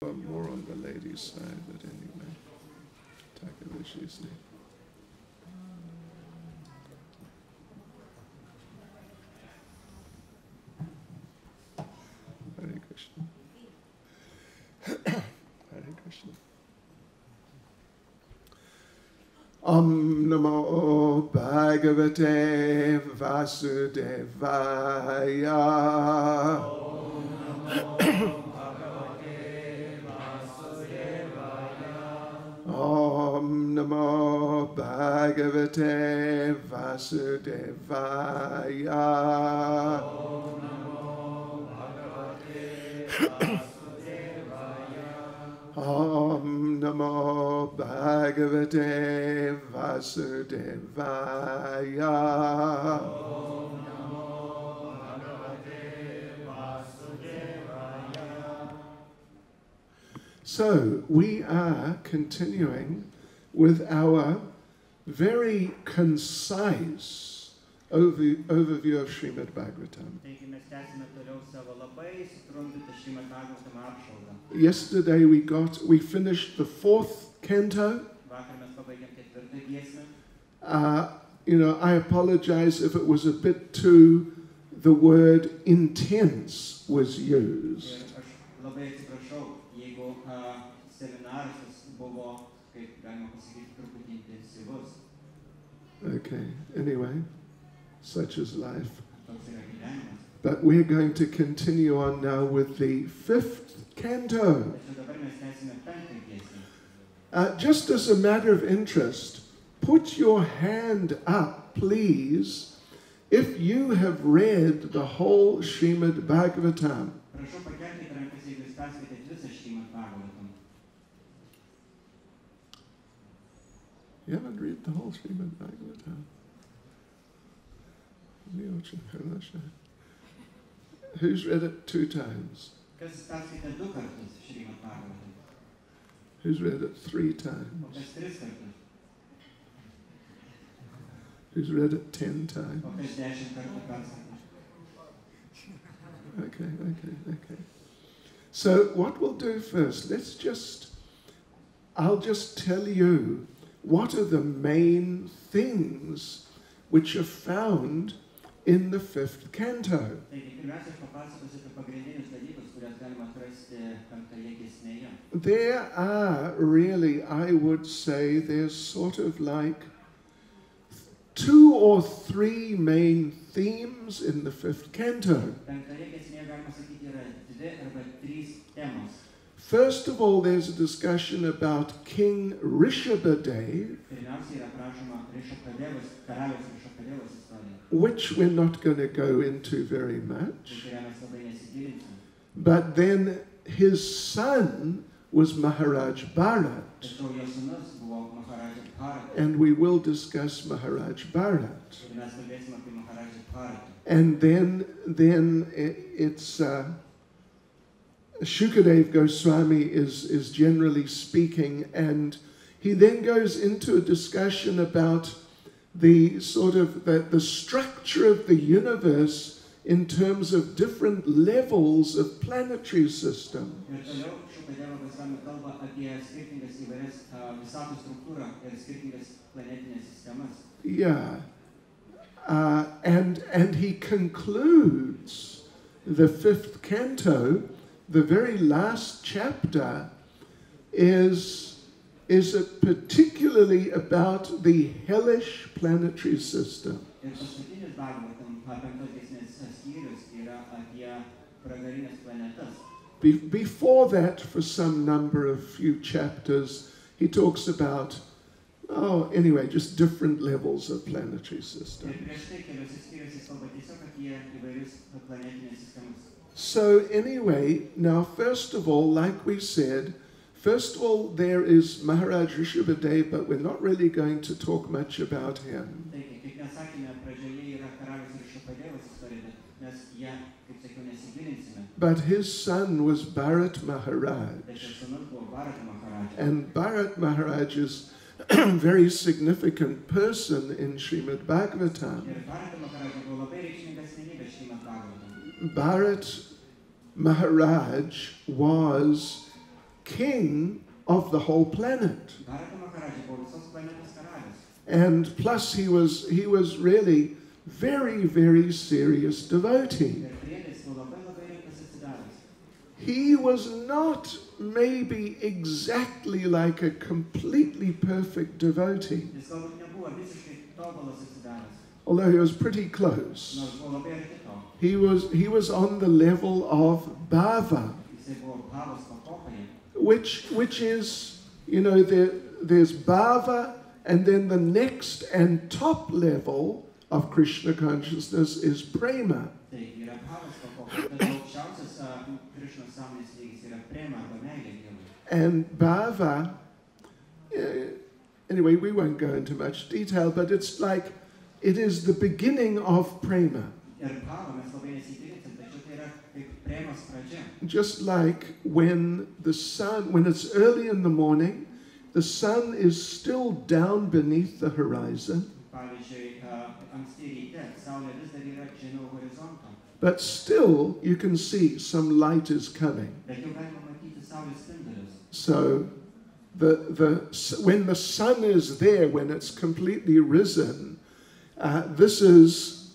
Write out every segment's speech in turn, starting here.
More on the ladies' side, but anyway. Takavishis name. Hare Krishna. Hare Krishna. Om Namo Bhagavate Vasudevaya. Vasudevaya. Om Namo Bhagavate Vasudevaya. So we are continuing with our very concise over, overview of Srimad Bhagavatam. Taigi mes tęsime toliau savo labai sutrumpintą Šrimad Bhagavatam apžvalgą. Yesterday we got we finished the fourth canto. Vakar mes pabaigėm ketvirtą giesmę. Uh, you know, I apologize if it was a bit too the word intense was used. Ir aš labai atsiprašau, jeigu a, seminaras buvo, kaip galima pasakyti, truputį intensyvus. Okay, anyway, such is life. Toks yra gyvenimas. But we're going to continue on now with the fifth canto. Tačiau dabar mes tęsime penktą giesmę. Uh, just as a matter of interest, put your hand up, please, if you have read the whole Srimad Bhagavatam. You haven't read the whole Srimad Bhagavatam. Karnasha. Who's read it two times? Kas perskaitė du kartus Šrimad Bhagavatam? Who's read it three times? Who's read it ten times? kas dešimt kartų perskaitė? Okay, okay, okay. So, what we'll do first, let's just, I'll just tell you what are the main things which are found in the fifth canto. There are really, I would say, there's sort of like two or three main themes in the fifth canto. First of all, there's a discussion about King Rishabhadev, which we're not going to go into very much. But then his son was Maharaj Bharat, and we will discuss Maharaj Bharat. And then, then it's uh, Shukadev Goswami is, is generally speaking, and he then goes into a discussion about the sort of the, the structure of the universe in terms of different levels of planetary system. Ir toliau Šukadeva Gosvami kalba apie skirtingas įvairias a, visatos struktūrą ir skirtingas planetinės sistemas. Yeah. Uh, and, and he concludes the fifth canto, the very last chapter, is, is a particularly about the hellish planetary system. Ir paskutinis Bhagavatam penktos giesmės skyrius yra apie pragarinės planetas. Be- before that, for some number of few chapters, he talks about, oh, anyway, just different levels of planetary Ir So, anyway, now, first of all, like we said, first of all, there is Maharaj Rishabhadev, but we're not really going to talk much about him. But his son was Bharat Maharaj. And Bharat Maharaj is a very significant person in Srimad Bhagavatam. Bharat Maharaj was king of the whole planet. And plus he was he was really very, very serious devotee. He was not maybe exactly like a completely perfect devotee, Jis galbūt nebuvo visiškai tobulas atsidavęs, although he was pretty close. nors buvo labai arti to. He was he was on the level of bhava, Jisai buvo bhavos pakopoje. which which is you know there there's bhava and then the next and top level of Krishna consciousness is prema. Tai yra bhavos pakopoje. Bet aukščiausias a, Krišnos sąmonės lygis yra prema arba meilė Dievui. And bhava, eh, anyway, we won't go into much detail, but it's like it is the beginning of prema. Ir bhavą mes labai nesigilinsim, tačiau tai yra kaip premos pradžia. Just like when the sun, when it's early in the morning, the sun is still down beneath the horizon, Pavyzdžiui, a, anksti ryte saulė vis dar yra žemiau horizonto, but still you can see some light is coming. bet jau galima matyti saulės spindulius. So the, the, when the sun is there, when it's completely risen, uh, this, is,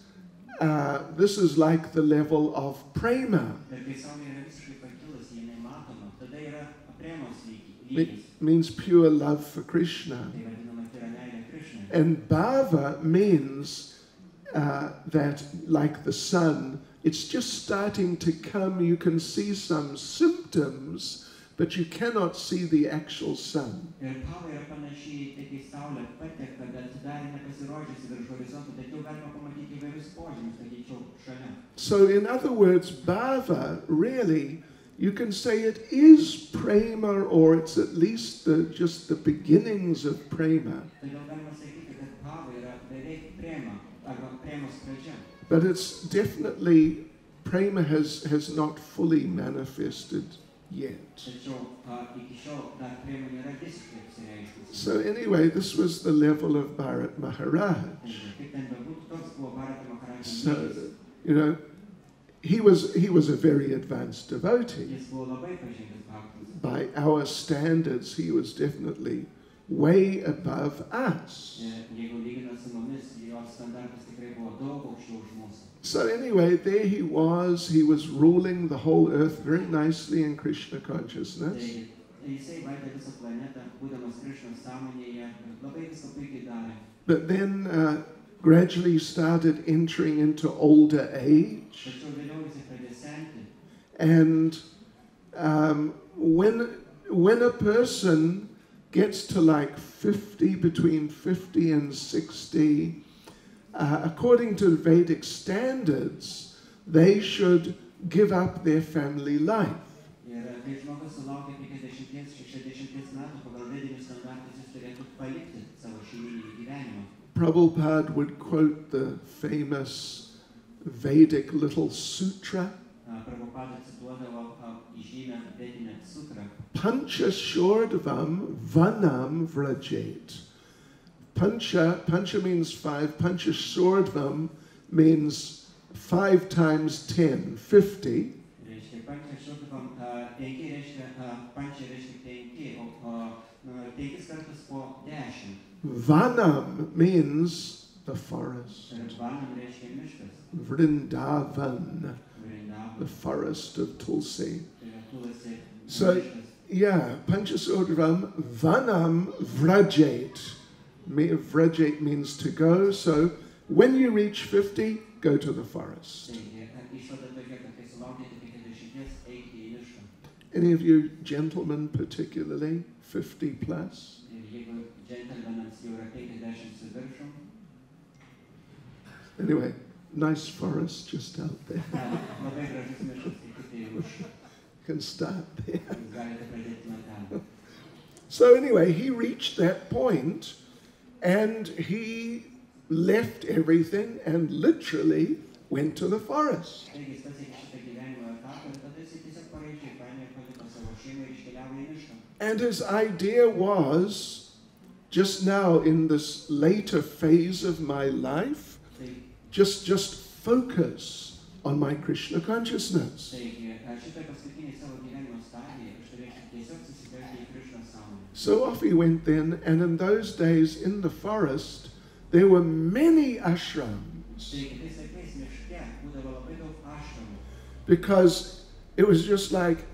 uh, this is like the level of prema. Ir kai saulė yra visiškai pakilusi, jinai matoma, tada yra premos lygi- It means pure love for Krishna. Tai vadinama tai yra meilė Krišnai. And bhava means uh, that, like the sun, it's just starting to come. You can see some symptoms, but you cannot see the actual sun. So, in other words, bhava really, you can say it is prema, or it's at least the, just the beginnings of prema, but it's definitely prema has, has not fully manifested yet. So, anyway, this was the level of Bharat Maharaj. So, you know, he was, he was a very advanced devotee. By our standards, he was definitely way above us. Ir Jeigu lyginant su mumis, jo standartas tikrai buvo daug aukščiau už mūsų. So, anyway, there he was. He was ruling the whole earth very nicely in Krishna consciousness. Tai jisai valdė visą planetą, būdamas Krišnos sąmonėje, ir labai viską puikiai darė. But then uh, gradually started entering into older age. Tačiau vėliau jisai pradėjo senti. And um, when, when a person gets to like 50, between 50 and 60, uh, according to Vedic standards, they should give up their family life. Ir kai žmogus sulaukia 50-60 metų, pagal vedinius standartus jis turėtų palikti savo šeiminį gyvenimą. Prabhupada would quote the famous Vedic little sutra Prabhupada cituodavo a, įžymę vedinę sutrą. Pancha Shordvam Vanam Vrajet. Pancha, Pancha means five. Pancha Shordvam means five times ten, fifty. Reiškia, pančia šutvam, penki reiškia, a, pančia reiškia penki, o a, na, penkis kartus po dešimt. Vanam means the forest. Ir vanam reiškia miškas. Vrindavan, the forest of Tulsi. tai yra tulasi So- Yeah, Pancha Shordvam Vanam Vrajet. Me- Vrajet means to go. So when you reach 50, go to the forest. Taigi, a, išvada tokia, kad kai sulaukėte 50, eikite į mišką. Any of you gentlemen, particularly 50 plus? Ir jeigu džentelmenams jau yra 50 su viršum, Anyway, nice forest just out there. a, labai gražus miškas, eikite į mišką. You can start there. Jūs galite pradėti nuo ten. So, anyway, he reached that point and he left everything and literally went to the forest. Taigi jis pasiekė šitą gyvenimo etapą ir tada jis tiesiog pareičiai paėmė ir paliko savo šeimą ir iškeliavo į mišką. And his idea was just now in this later phase of my life, just, just focus on my Krishna consciousness. taigi, a, šitą paskutinį savo gyvenimo stadiją aš turėčiau tiesiog susitelkti į Krišnos sąmonę. So off he went then, and in those days in the forest, there were many ashrams because it was just like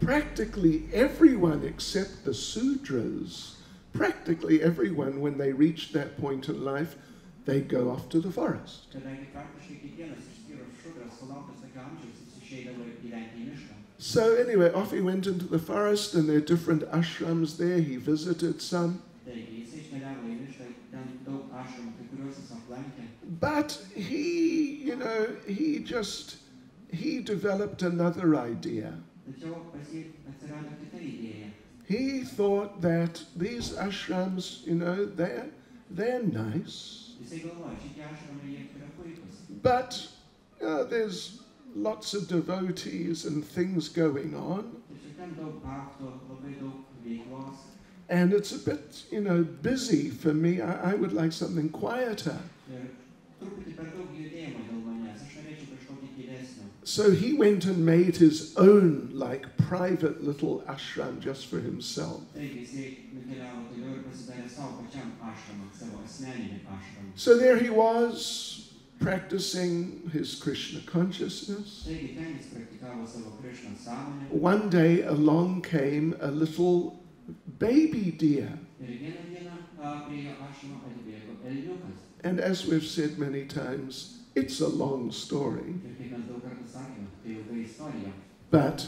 practically everyone except the Sudras, practically everyone, when they reached that point in life, they go off to the forest. So anyway, off he went into the forest, and there are different ashrams there. He visited some, but he, you know, he just he developed another idea. He thought that these ashrams, you know, they're they're nice, but uh, there's lots of devotees and things going on, and it's a bit, you know, busy for me. I, I would like something quieter. So he went and made his own, like, private little ashram just for himself. So there he was, practicing his Krishna consciousness. Taigi ten jis praktikavo savo Krišnos sąmonę. One day along came a little baby deer. Ir vieną dieną a, prie jo ašramo atbėgo elniukas. And as we've said many times, it's a long story. Ir kaip mes daug kartų sakėme, tai ilga istorija. But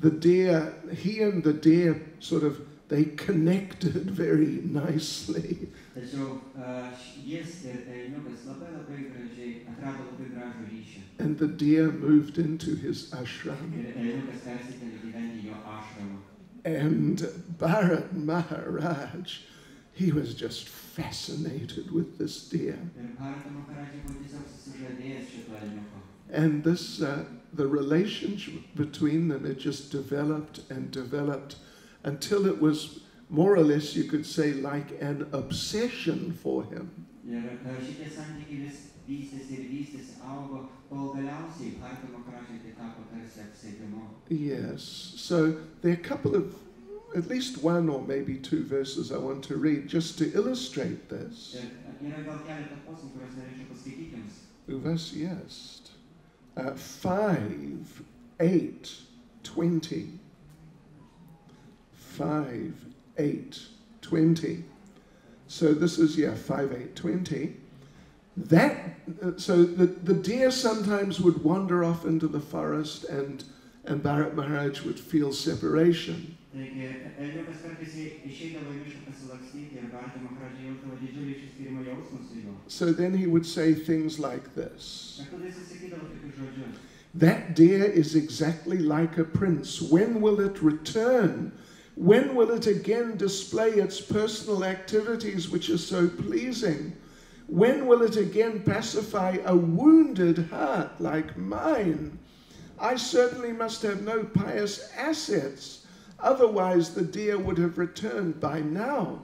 the deer, he and the deer sort of, they connected very nicely. Tačiau a, š- jis ir elniukas labai labai gražiai atrado labai gražų ryšį. And the deer moved into his ashram. Ir elniukas persikėlė gyventi į jo ašramą. And Bharat Maharaj, he was just fascinated with this deer. Ir Bharata Maharadžai buvo tiesiog susižadėjęs šito elniuko. And this, uh, the relationship between them, it just developed and developed until it was more or less, you could say, like an obsession for him. Ir a, šitie santykiai vis vystėsi ir vystėsi, augo, kol galiausiai Bharata Maharadžai tai tapo tarsi apsėdimu. Yes. So there are a couple of, at least one or maybe two verses I want to read just to illustrate this. Ir a, yra gal keletą posmų, kuriuos norėčiau paskaityti jums. Uvas yes. Uh, 5, 8, 20. 5, 8, 20. So this is, yeah, 5, 8, 20. That, uh, so the, the deer sometimes would wander off into the forest and, and Bharat Maharaj would feel separation. Taigi, elniukas kartais į- išeidavo į mišką pasilakstyti ir Bharata Maharadžai jausdavo didžiulį išsiskyrimo jausmą su juo. So then he would say things like this. Ir tada jis sakydavo tokius žodžius. That deer is exactly like a prince. When will it return? When will it again display its personal activities, which are so pleasing? When will it again pacify a wounded heart like mine? I certainly must have no pious assets, otherwise, the deer would have returned by now.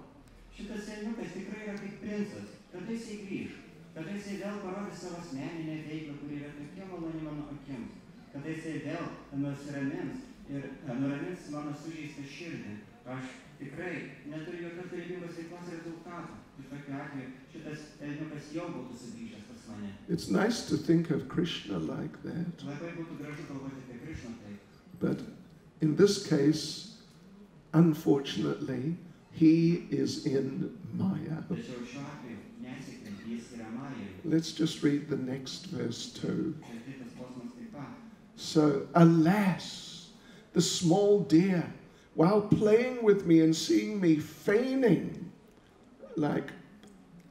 Kada jisai vėl nusiramins ir nuramins mano sužeistą širdį? Aš tikrai neturiu jokios veiklos rezultatų. Ir tokiu atveju šitas elniukas jau būtų sugrįžęs pas mane. It's nice to think of Krishna like that, Labai būtų gražu apie Krišną taip. but in this case, unfortunately, he is in Maya. Tačiau šiuo atveju nesėkmė, jis yra Marija. Let's just read the next verse too. Ir kitas kosmas taip pat. So, alas, the small deer, while playing with me and seeing me feigning, like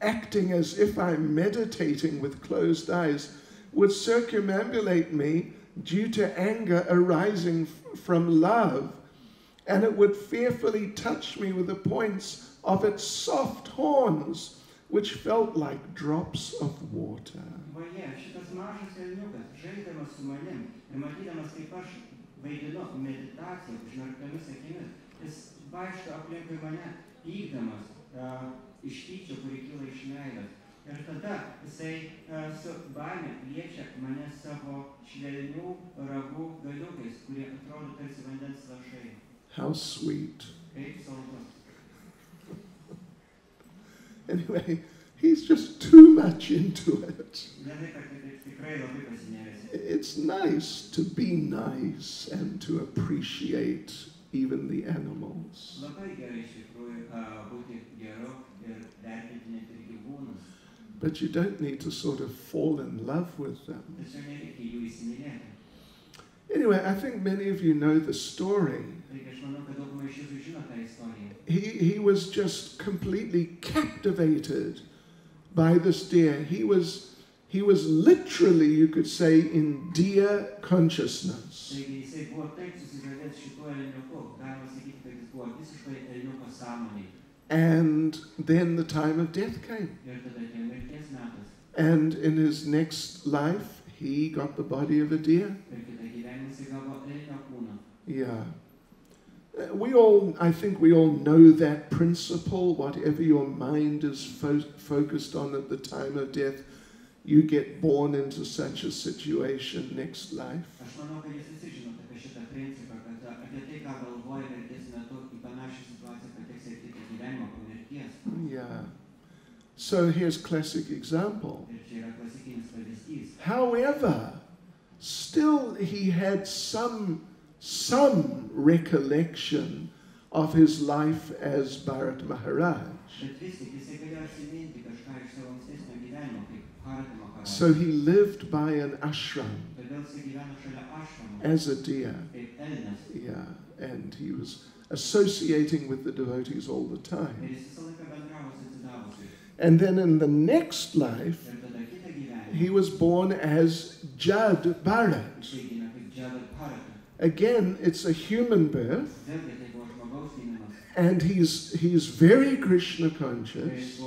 acting as if I'm meditating with closed eyes, would circumambulate me due to anger arising from love, and it would fearfully touch me with the points of its soft horns, which felt like drops of water. Vaje, šitas mažas elniukas, žaisdamas su manim ir matydamas, kaip aš vaidinu meditaciją užmerktomis akimis, jis vaikšto aplinkui mane, pykdamas uh, iš tyčio, kuri kyla iš meilės. Ir tada jisai uh, su baime liečia mane savo švelnių ragų galiukais, kurie atrodo tarsi vandens lašai. How sweet. Kaip saldu. Anyway, he's just too much into it. It's nice to be nice and to appreciate even the animals. But you don't need to sort of fall in love with them. Anyway, I think many of you know the story. He, he was just completely captivated by this deer. He was, he was literally, you could say, in deer consciousness. Taigi jisai buvo taip susižavėjęs šituo elniuku, galima sakyti, kad jis buvo visiškai elniuko sąmonėje. And then the time of death came. Ir tada atėjo mirties metas. And in his next life, he got the body of a deer. Ir kitą gyvenimą jisai gavo elnio kūną. Yeah. Uh, We all, I think we all know that principle. Whatever your mind is fo- focused on at the time of death, you get born into such a situation next life. Aš manau, kad jūs visi žinote apie šitą principą, kad a, apie tai, ką galvoja mirties metu, į panašią situaciją pateks ir kitą gyvenimą po mirties. Yeah. So here's classic example. Ir čia yra klasikinis pavyzdys. However, still he had some some recollection of his life as Bharat Maharaj. So he lived by an ashram as a deer. Yeah, and he was associating with the devotees all the time. And then in the next life, he was born as Jad Bharat. Again, it's a human birth, and he's he's very Krishna conscious,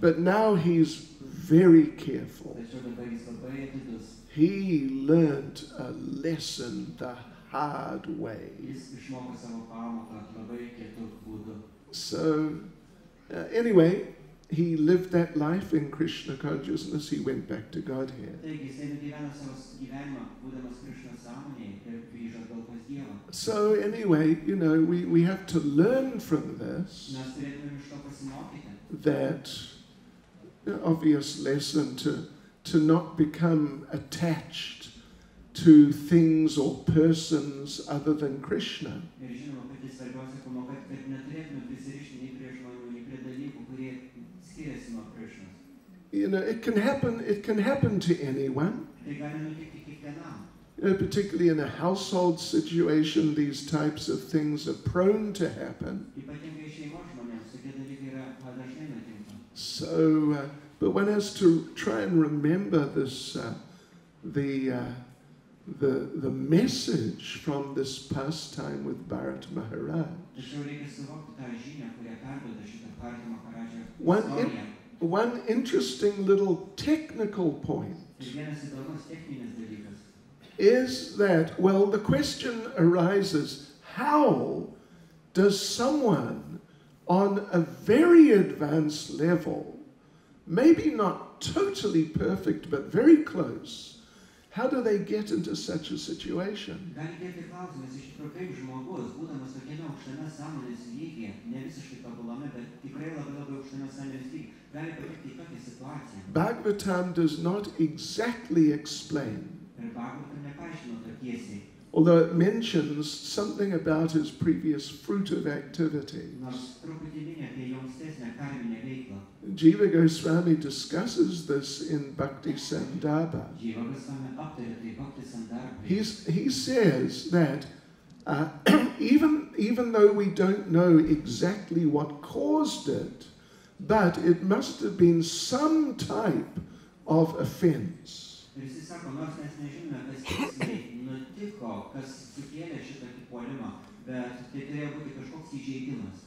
but now he's very careful. Tačiau dabar jis labai atidus. He learned a lesson the hard way. Jis išmoko savo pamoką labai kietų būdų. So, uh, anyway, he lived that life in Krishna consciousness. He went back to Godhead. Taigi jisai nugyveno savo gyvenimą, būdamas Krišna sąmonėje ir grįžo atgal pas Dievą. So, anyway, you know, we, we have to learn from this Mes turėtume iš to pasimokyti. that obvious lesson to, to not become attached to things or persons other than Krishna. You know, it can happen. It can happen to anyone. You know, particularly in a household situation, these types of things are prone to happen. Ypatingai šeimos žmonėms tokie dalykai yra a, dažnai nutinka. So, uh, but one has to try and remember this, uh, the, uh, the, the message from this pastime with Bharat Maharaj. One istoriją. One interesting little technical point is that, well, the question arises how does someone on a very advanced level, maybe not totally perfect, but very close, how do they get into such a situation? Gali kilti klausimas iš tikrųjų, kaip žmogus, būdamas tokiame aukštame sąmonės lygyje, ne visiškai tobulame, bet tikrai labai labai aukštame sąmonės lygyje, gali patekti į tokią situaciją. Bhagavatam does not exactly explain, Ir Bhagavatam nepaaiškino to tiesiai, although it mentions something about his previous fruit of activity. nors truputį minė apie jo ankstesnę karminę veiklą. Jiva Goswami discusses this in Bhakti Sandarbha. Džyva Gosvami aptarė tai Bhakti Sandarbha. He's, he says that uh, even, even though we don't know exactly what caused it, but it must have been some type of offense. kas sukėlė puolimą, bet tai turėjo būti kažkoks įžeidimas.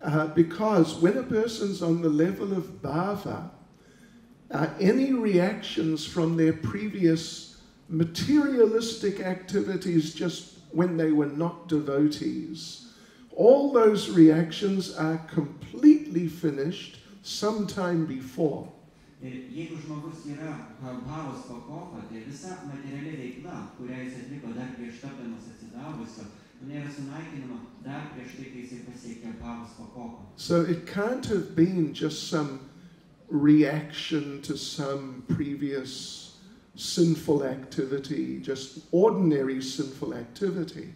Uh, because when a person's on the level of bhava, uh, any reactions from their previous materialistic activities just when they were not devotees, all those reactions are completely finished sometime before. Ir jeigu žmogus yra pakopa, tai visa materiali veikla, kurią jis atliko dar prieš tapdamas pakopą. So it can't have been just some reaction to some previous sinful activity, just ordinary sinful activity.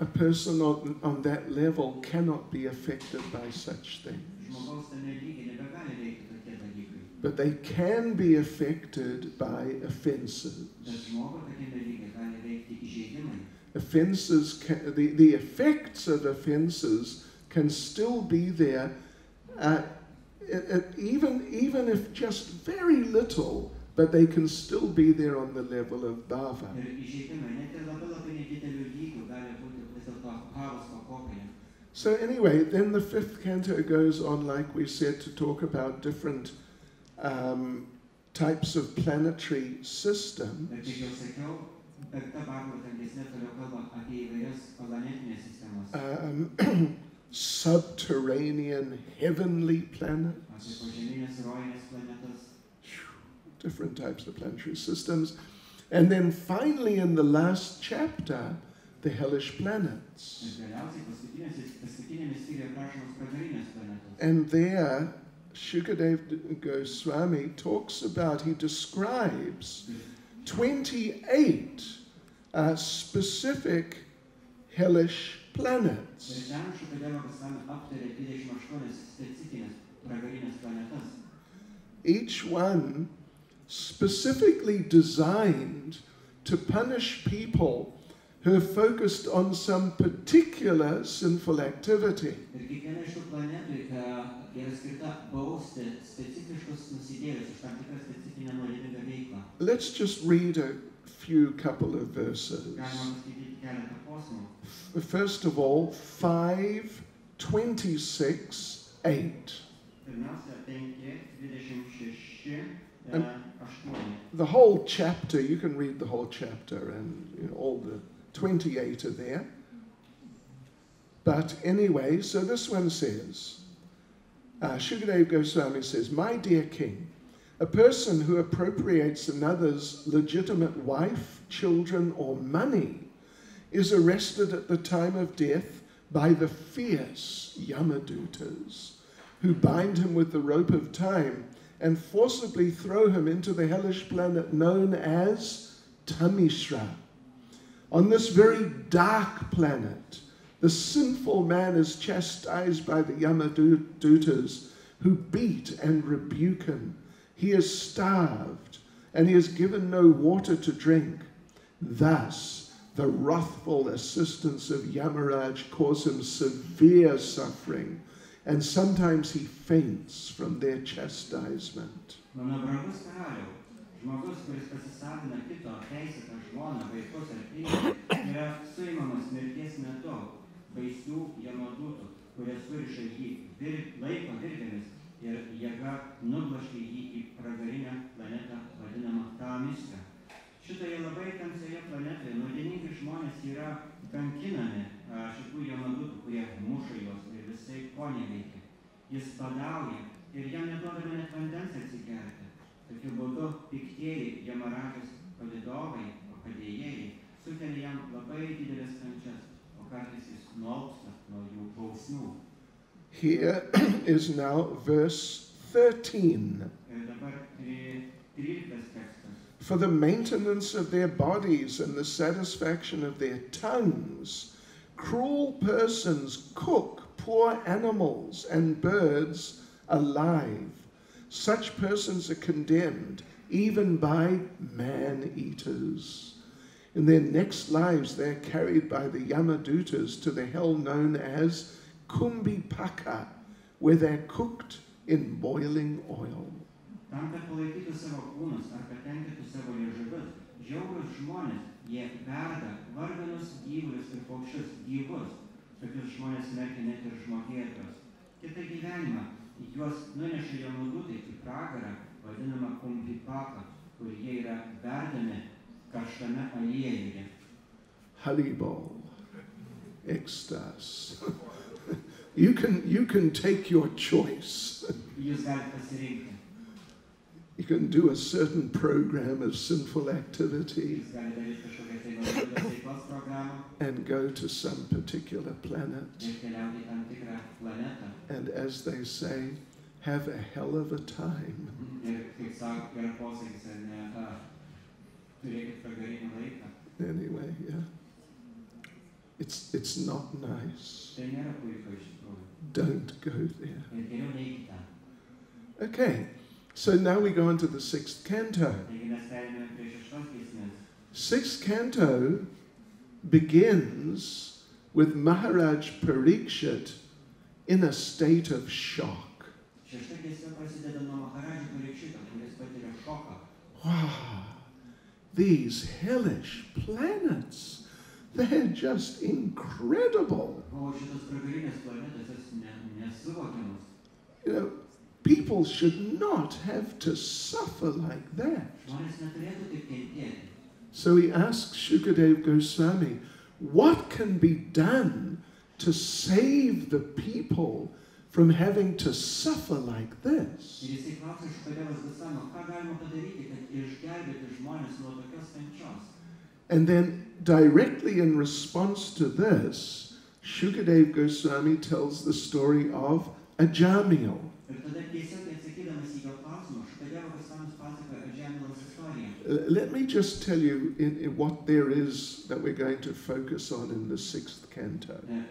A person on, on that level cannot be affected by such things. But they can be affected by offenses. Offenses, can, the, the effects of offenses can still be there, uh, it- it- even, even if just very little, but they can still be there on the level of bhava. Ir įžeidimai net ir labai labai nedidelių lygių gali būti vis dėlto bhavos pakopoje. So, anyway, then the fifth canto goes on, like we said, to talk about different um, types of planetary systems. kaip jau sakiau, penkta Bhagavato giesmė toliau kalba apie įvairias planetinės sistemas. Um, subterranean heavenly planets. Different types of planetary systems. And then finally, in the last chapter, the hellish planets. And there, Shukadev Goswami talks about, he describes 28 uh, specific hellish planets. ten Šukadeva Gosvami aptarė 28 specifinės pragarinės planetas. Each one specifically designed to punish people who are focused on some particular sinful activity. Ir kiekviena iš tų planetų yra skirta bausti specifiškus nusidėlius už tam tikrą specifinę nuodėmingą veiklą. Let's just read a few couple of verses. First of all, 5, 26, 8. Pirmiausia, 5, 26, e, Am- 8. The whole chapter, you can read the whole chapter, and you know, all the 28 are there. But anyway, so this one says, uh, Shukadev Goswami says, My dear king, a person who appropriates another's legitimate wife, children, or money is arrested at the time of death by the fierce Yamadutas, who bind him with the rope of time and forcibly throw him into the hellish planet known as Tamishra. On this very dark planet, the sinful man is chastised by the Yamadutas who beat and rebuke him. He is starved and he is given no water to drink. Thus, the wrathful assistants of Yamaraj cause him severe suffering, and sometimes he faints from their chastisement. Mano brangus karaliau, žmogus, kuris pasisavina kito teisėtą žmoną, vaikus ar pilietį, yra suimamas mirties metu baisių jamadutų, kurie suriša jį vir, laiko virvėmis ir jėga nublaškia jį į pragarinę planetą vadinamą Tamiską. Šitoje labai tamsioje planetoje nuodėmingi žmonės yra kankinami šitų jamadutų, kurie muša juos ir visai ko neveikia. Jis badauja ir jam neduodame net vandens atsigerti. Tokiu būdu piktieji Jamaražės palidovai, padėjėjai, sukelia jam labai didelės kančias, o kartais jis nuolpsta nuo jų bausmių. Here is now verse 13. Ir dabar tri- 13 tekstas. For the maintenance of their bodies and the satisfaction of their tongues, cruel persons cook poor animals and birds alive. Such persons are condemned even by man eaters. In their next lives, they are carried by the Yamadutas to the hell known as Kumbhipaka, where they're cooked in boiling oil. Tam, kad palaikytų savo kūnus ar patenkintų savo liežuvius, žiaurus žmonės, jie verda varganus gyvulius ir paukščius gyvus. Tokius žmonės smerkia net ir žmogėtos. Kitą gyvenimą juos nuneša jamadutai į pragarą, vadinamą kumpipaka, kur jie yra verdami karštame aliejuje. Haribol, ecstasy. you can you can take your choice. Jūs galite pasirinkti. You can do a certain program of sinful activity Jis gali daryti kažkokią tai nuotolinės veiklos programą and go to some particular planet. ir keliauti į tam tikrą planetą. And as they say, have a hell of a time. Ir kaip sako, yra posakis, ar ne, a, turėkit pagarinį laiką. Anyway, yeah. It's, it's not nice. Don't go there. Ir geriau neikite. Okay, so now we go into the sixth canto. Taigi mes perėmėme prie šeštos giesmės. Sixth canto begins with Maharaj Parikshit in a state of shock. Šešta giesmė prasideda nuo Maharadžio Parikšito, kuris patiria šoką. Wow, these hellish planets, they're just incredible. You know, people should not have to suffer like that. So he asks Shukadev Goswami, what can be done to save the people from having to suffer like this? And then, directly in response to this, Shukadev Goswami tells the story of Ajamil. Uh, Let me just tell you in, in what there is that we're going to focus on in the sixth canto. E.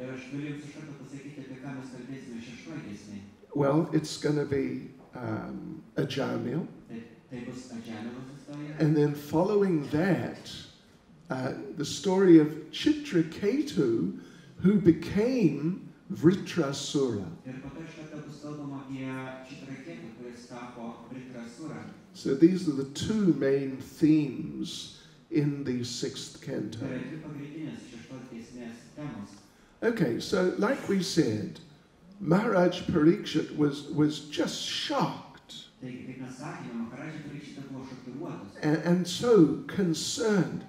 Well, it's going to be um, Ajamil. And then following that, uh, the story of Chitraketu, who became Vritrasura. So these are the two main themes in the sixth canto. Okay, so like we said, Maharaj Parikshit was, was just shocked and, and so concerned.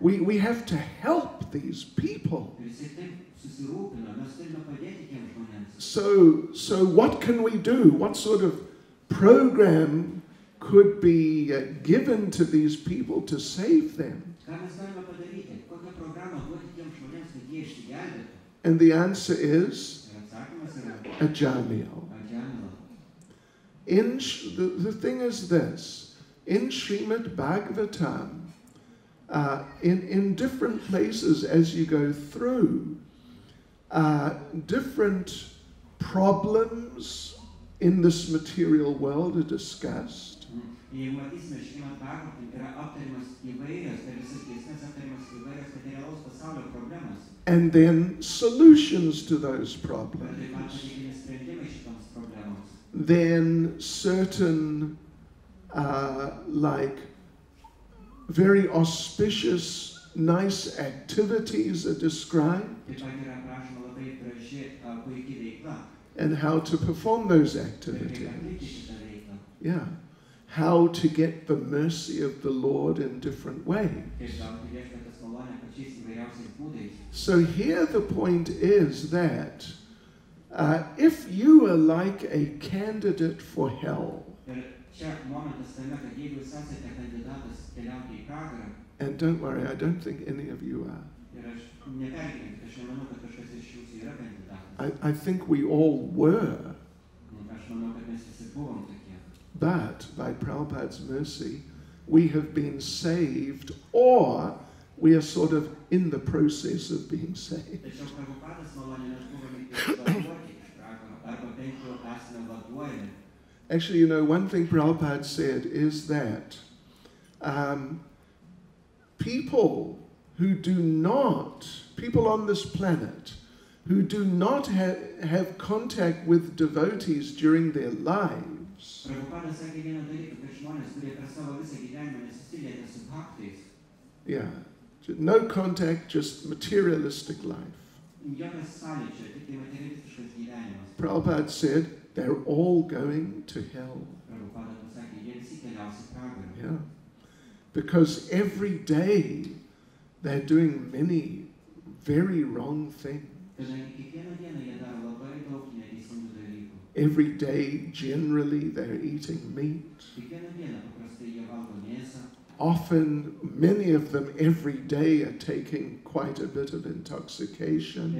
We, we have to help these people. Ir jisai taip susirūpino, mes turime padėti tiems žmonėms. So, so what can we do? What sort of program could be uh, given to these people to save them? Ką mes galime padaryti? Kokią programą duoti tiems žmonėms, kad jie išsigelbėtų? And the answer is Ir atsakymas yra Ajamil. Adžemila. In the, the thing is this in Srimad Bhagavatam, uh, in, in different places as you go through, uh, different problems in this material world are discussed. Jeigu matysime Šrimad Bhagavatam, yra aptarimas įvairios, per visas giesmės aptarimas įvairios materialaus pasaulio problemas. and then solutions to those Ir taip pat problems. pateikimi sprendimai šitoms problemams. Then certain, uh, like, very auspicious, nice activities are described and how to perform those activities. Yeah. How to get the mercy of the Lord in different ways. So here the point is that uh, if you are like a candidate for hell, Ir čia momentas tame, kad jeigu jūs esate kandidatas keliauti į pragarą, and don't worry, I don't think any of you are. ir aš nepergyvenkite, aš nemanau, kad kažkas iš jūsų yra kandidatas. I, I think we all were, Aš manau, kad mes visi buvom tokie. but by Prabhupada's mercy, we have been saved, or we are sort of in the process of being saved. Tačiau Prabhupadas malonė mes buvome išvaduoti iš pragaro, arba bent jau esame vaduojami. Actually, you know, one thing Prabhupada said is that um, people who do not, people on this planet, who do not ha- have contact with devotees during their lives, Prabhupadas sakė vieną dalyką, kad žmonės, kurie per savo visą gyvenimą nesusilietė su bhaktais, yeah, no contact, just materialistic life. jokios sąlyčio, tik tai materialistiškas gyvenimas. Prabhupada said they're all going to hell. Prabhupada pasakė, jie visi keliaus į pragarą. Yeah. Because every day they're doing many very wrong things. Kadangi kiekvieną dieną jie daro labai daug neteisingų dalykų. every day, generally, they're eating meat. Kiekvieną dieną paprastai jie valgo mėsą. Often, many of them every day are taking quite a bit of intoxication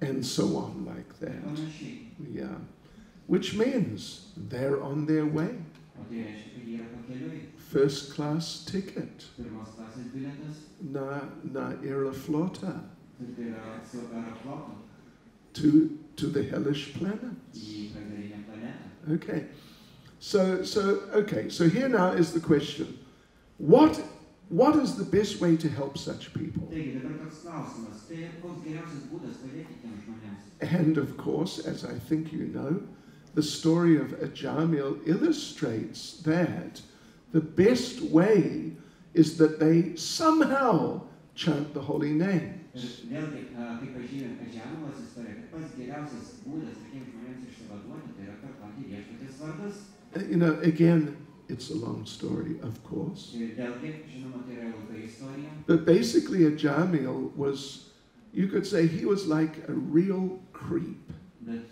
And so on, like that. Yeah. Which means they're on their way. First class ticket. Na, na Aeroflota to, to the hellish planets. Okay. So, so, okay. So here now is the question. What, what is the best way to help such people? Taigi dabar toks klausimas, tai koks geriausias būdas padėti tiems žmonėms? And of course, as I think you know, the story of Ajamil illustrates that the best way is that they somehow chant the holy Ir names. vėlgi, a, kaip pažymė Kadžianovas istorija, kad pats geriausias būdas tokiems žmonėms išsivaduoti, tai yra kartoti viešpatės vardus. Uh, You know, again, it's a long story, of course. Ir vėlgi, žinoma, tai yra ilga istorija. But basically, Ajamil was, you could say, he was like a real creep. Bet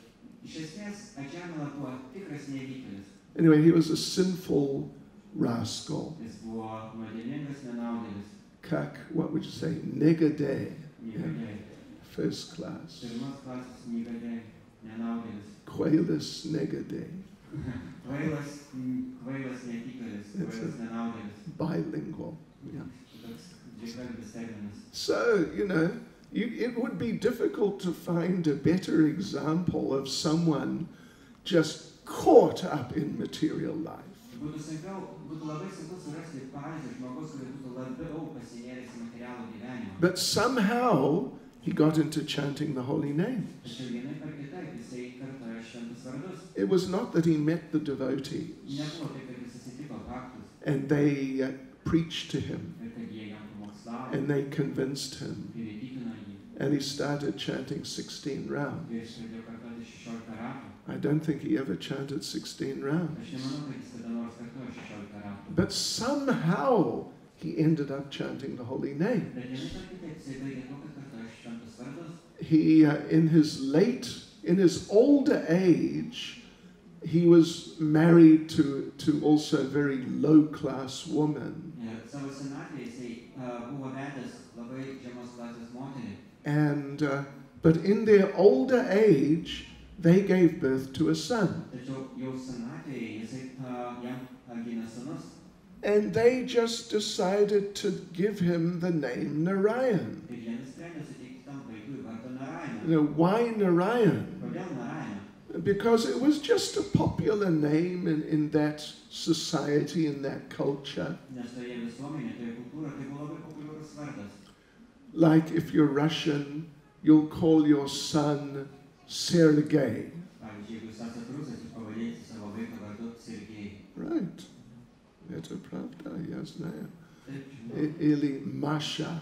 iš esmės, Kadžianovas buvo tikras nevykėlis. Anyway, he was a sinful rascal. Jis buvo nuodėmingas nenaudėlis. Kak, what would you say? Negade, Negalėjai. first class. Pirmos klasės negalėjai. Quailus negade, Bilingual. Yeah. So, you know, you, it would be difficult to find a better example of someone just caught up in material life. But somehow he got into chanting the holy vardus. It was not that he met the devotees and they uh, preached to him and they convinced him and he started chanting 16 rounds. Ir jis pradėjo kartoti 16 ratų. I don't think he ever chanted 16 rounds. Aš nemanau, kad jis kada nors kartojo 16 ratų. But somehow he ended up chanting the holy name. He, uh, in his late, in his older age, he was married to, to also a very low class woman. Ir savo senatvėje jisai uh, buvo vedęs labai žemos klasės moterį. And, uh, but in their older age, they gave birth to a son. Tačiau jau senatvėje jisai uh, uh. And they just decided to give him the name Narayan. Ir jie nusprendė suteikti tam vaikui vardą you know, why Narayan? Because it was just a popular name in, in that society, in that culture. Like if you're Russian, you'll call your son Sergei. Right. That's a pravda, yes, Ili Masha.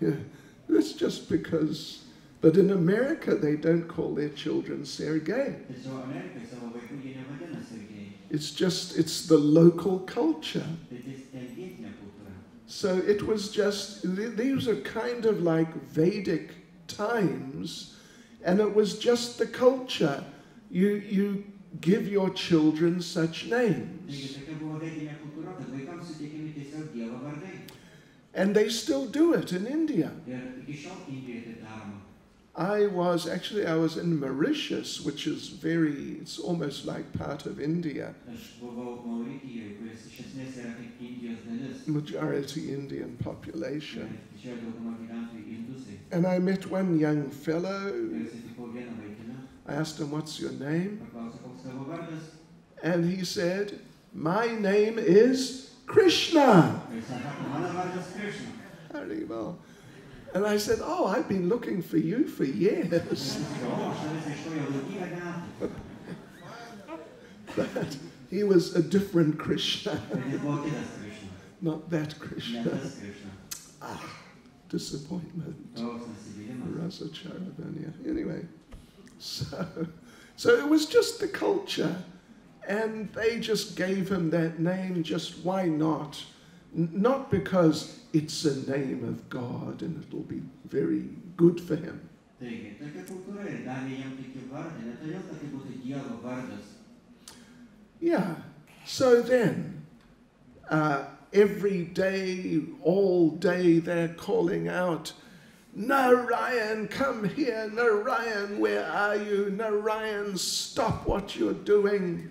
It's just because, but in America they don't call their children Sergei. Tačiau Amerikai savo vaikų jie nevadina Sergejai. It's just, it's the local culture. Tai tai ten vietinė kultūra. So it was just, these are kind of like Vedic times, and it was just the culture. You, you give your children such names. And they still do it in India. I was, actually, I was in Mauritius, which is very, it's almost like part of India, majority Indian population. And I met one young fellow. I asked him, What's your name? And he said, My name is Krishna. And I said, Oh, I've been looking for you for years. But he was a different Krishna, not that Krishna. Ah, disappointment. Rasa Charavanya. Anyway, so, so it was just the culture. And they just gave him that name, just why not? Not because it's a name of God and it'll be very good for him. Taigi, tokia kultūra ir davė jam tokį vardą, ne todėl, kad tai būtų Dievo vardas. Yeah. So then, uh, every day, all day, they're calling out, Narayan, come here. Narayan, where are you? Narayan, stop what you're doing.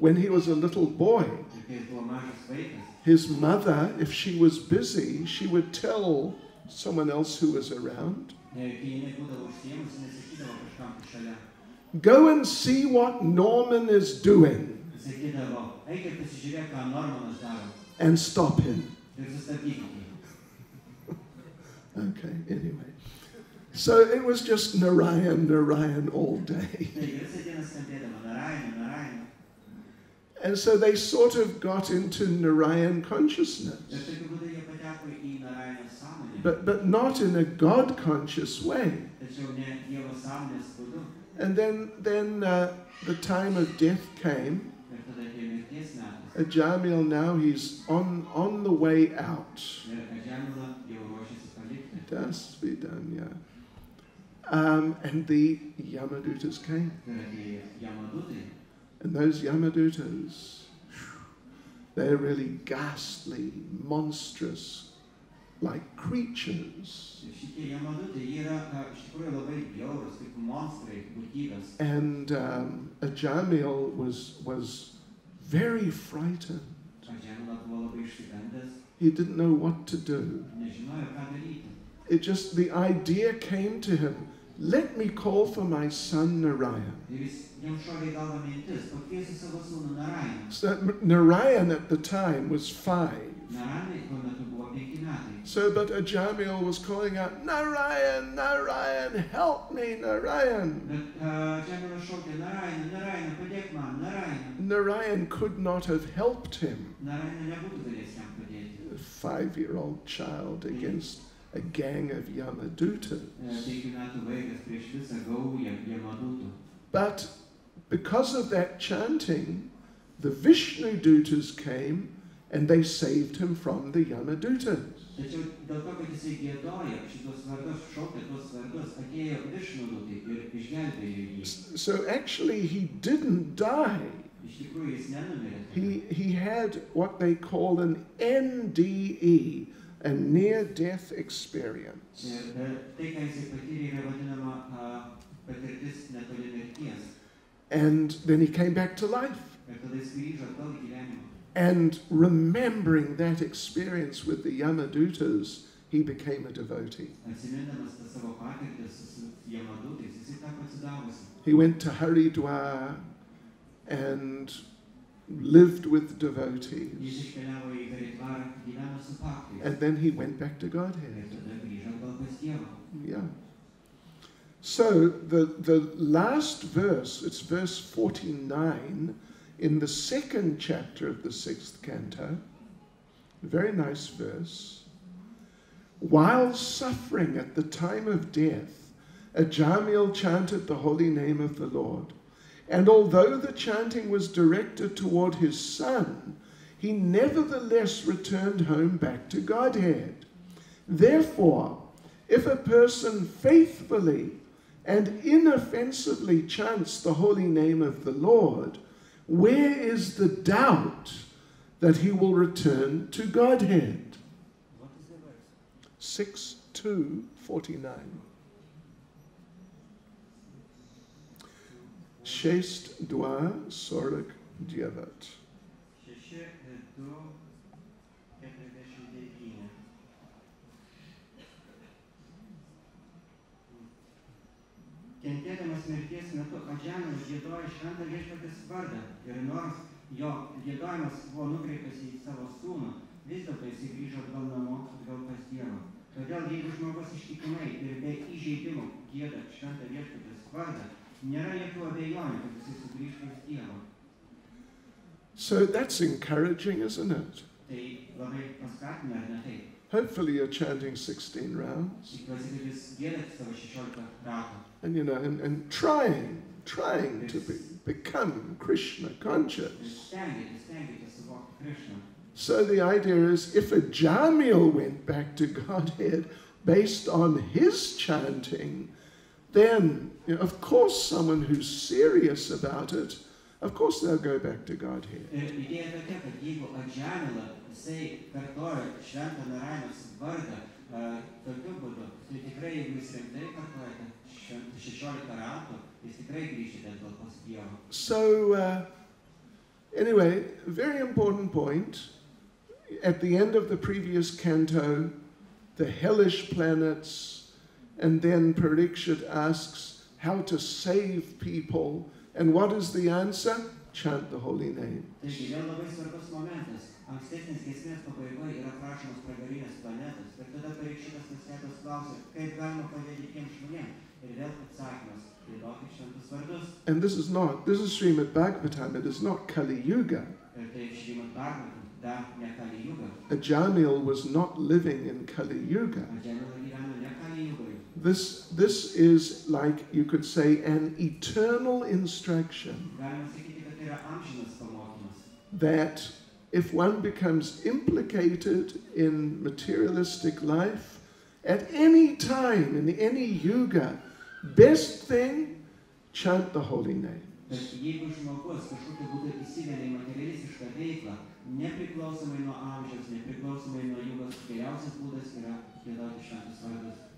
when he was a little boy, Ir kai jis buvo mažas vaikas, his mother, if she was busy, she would tell someone else who was around, kai jinai būdavo užsiemusi, nesakydavo kažkam tai šalia. go and see what Norman is doing Sakydavo, eik ir pasižiūrėk, ką Normanas daro. and stop him. Ir sustabdykit jį. Okay, anyway. So it was just Narayan, Narayan all day. And so they sort of got into Narayan consciousness, but, but not in a God conscious way. And then, then uh, the time of death came. Uh, Jamil now he's on, on the way out. Um, and the Yamadutas came. And those Yamadutas, they're really ghastly, monstrous, like creatures. And um, Ajamil was, was very frightened. He didn't know what to do. It just, the idea came to him let me call for my son Narayan. Ir jis jam šovė į galvą mintis, pakviesiu savo sūnų Narainą. So Narayan at the time was five. Naranai tuo metu buvo penki metai. So, but Ajamil was calling out, Narayan, Narayan, help me, Narayan. Bet uh, Žemila šaukė, Naraina, Naraina, padėk man, Naraina. Narayan could not have helped him, Naraina nebūtų galėjęs jam padėti. a five year old child, against a gang of Yamadutas. Penkių metų vaikas prieš visą gaują Jamadutų. But because of that chanting, the Vishnu Dutas came and they saved him from the Yamadutas. Tačiau dėl to, kad jisai gėdoja šitos vardus, šaukė tuos vardus, atėjo višnudutį ir išgelbėjo jį. S- So actually, he didn't die. Iš tikrųjų, jis nenumirė. He, he had what they call an NDE, a near death experience. Ir tai, ką jisai patyrė, yra vadinama a, patirtis netoli mirties. And then he came back to life. Ir tada jis grįžo atgal į gyvenimą. And remembering that experience with the Yamadutas, he became a devotee. Atsimindamas tą savo patirtį su, su Jamadutais, jisai tapo atsidavusi. He went to Haridwar and lived with devotees. iškeliavo į Haridvarą, gyveno su paktais. And then he went back to Godhead. tada grįžo atgal pas Dievą. Yeah. So the, the last verse, it's verse 49 in the second chapter of the sixth canto, very nice verse. While suffering at the time of death, Ajamil chanted the holy name of the Lord. And although the chanting was directed toward his son, he nevertheless returned home back to Godhead. Therefore, if a person faithfully and inoffensively chants the holy name of the Lord, where is the doubt that he will return to Godhead? What is the verse? 6 2 49. Šest dva sorok dievat. Šeši, du, keturiasdešimt devyni. Kentėdamas mirties metu Adžianas gėdojo šventą viešpatės vardą ir nors jo gėdojimas buvo nukreiptas į savo sūnų, vis dėlto jis grįžo atgal namo, atgal pas Dievą. Todėl jeigu žmogus ištikimai ir be įžeidimų gėda šventą viešpatės vardą, So that's encouraging, isn't it? Hopefully, you're chanting 16 rounds Tikiuosi, kad jūs gėdate savo 16 ratą. and you know, and, and trying, trying to be, become Krishna conscious. So the idea is if Ajamil went back to Godhead based on his chanting, then you know, of course someone who's serious about it, of course they'll go back to Godhead. Ir idėja tokia, kad jeigu Adžanila, jisai kartoja šventą Narainos vardą, a, tokiu būdu, tai tikrai, jeigu jis rimtai kartoja šventą 16 ratų, jis tikrai grįžite atgal pas Dievą. So, uh, anyway, very important point. At the end of the previous canto, the hellish planets, and then Parikshit asks how to save people. And what is the answer? Chant the holy name. Taigi vėl labai svarbus momentas. Ankstesnės giesmės pabaigoje yra prašomas pragarinės planetos. Ir tada pareikščitas nustebęs klausia, kaip galima padėti tiems žmonėms. Ir vėl atsakymas, giedokit šventus vardus. And this is not, this is Srimad Bhagavatam, it is not Kali Yuga. Ir tai šeimant Bhagavatam, dar ne Kali Yuga. Ajamil was not living in Kali Yuga. Adžanila gyveno ne Kali Yugoje. This, this is like, you could say, an eternal instruction. That if one becomes implicated in materialistic life at any time in any yuga, best thing, chant the holy name. Nepriklausomai nuo amžiaus, nepriklausomai nuo geriausias būdas yra.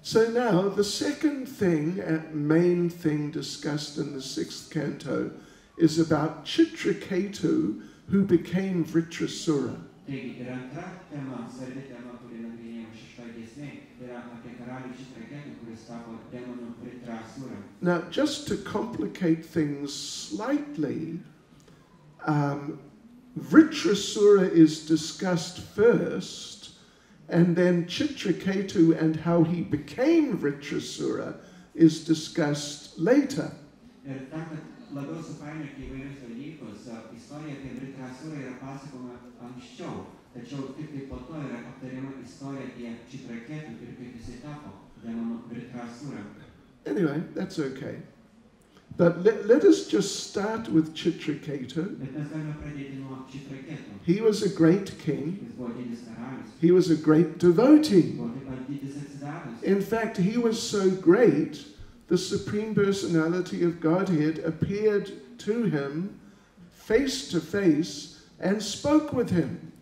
So now the second thing, main thing discussed in the sixth canto is about Chitraketu, who became Vritrasura. Now, just to complicate things slightly, um, Vritrasura is discussed first, and then Chitraketu and how he became Vritrasura is discussed later. Ir tam, kad labiau supainioti įvairius dalykus, a, istorija apie Pritrasūrą yra pasakoma anksčiau, tačiau tik tai po to yra aptariama istorija apie Čitraketų ir kaip jisai tapo demonu Pritrasūra. Anyway, that's okay. But let, let us just start with Chitraketu. Bet mes galime pradėti nuo Čitraketų. He was a great king, Jis buvo didis karalius, he was a great devotee. buvo taip pat didis atsidavęs. In fact, he was so great, the Supreme Personality of Godhead appeared to him face to face and spoke with him.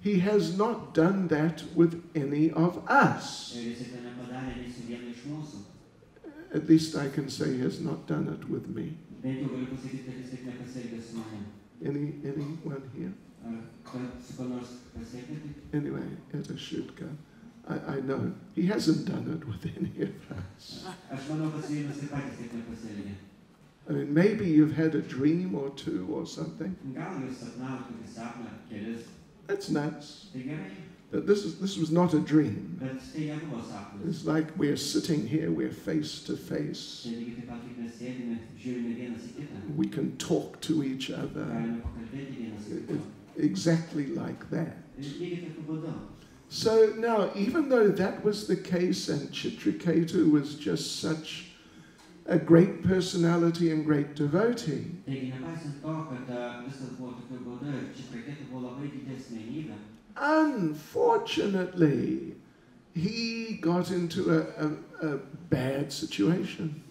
Iš tikrųjų, jis buvo toks didis atsidavęs, kad pats viešpats, aukščiausias viešpats pasirodė jam akis į akį ir kalbėjosi su juo. He has not done that with any of us. Ir jis to nepadarė nei su vienu iš mūsų. At least I can say he has not done it with me. Bent jau galiu pasakyti, kad jis taip nepasielgė su manim. Any anyone here? Ar kad su kuo nors pasiekė taip? Anyway, Etta Shutka. I, I know he hasn't done it with any of us. Aš manau, kad su jumis ir patys taip nepasielgė. I mean, maybe you've had a dream or two or something. That's nuts. But this is this was not a dream. bet tai nebuvo sapnas. It's like we're sitting here, we're face to face. Tai lygiai taip pat, kaip mes sėdime, žiūrime vienas į kitą. We can talk to each other Galime pakalbėti vienas su kitu. exactly like that. Ir lygiai tokiu būdu. So now, even though that was the case and Chitraketu was just such a great personality and great devotee, unfortunately, he got into a, a, a bad situation.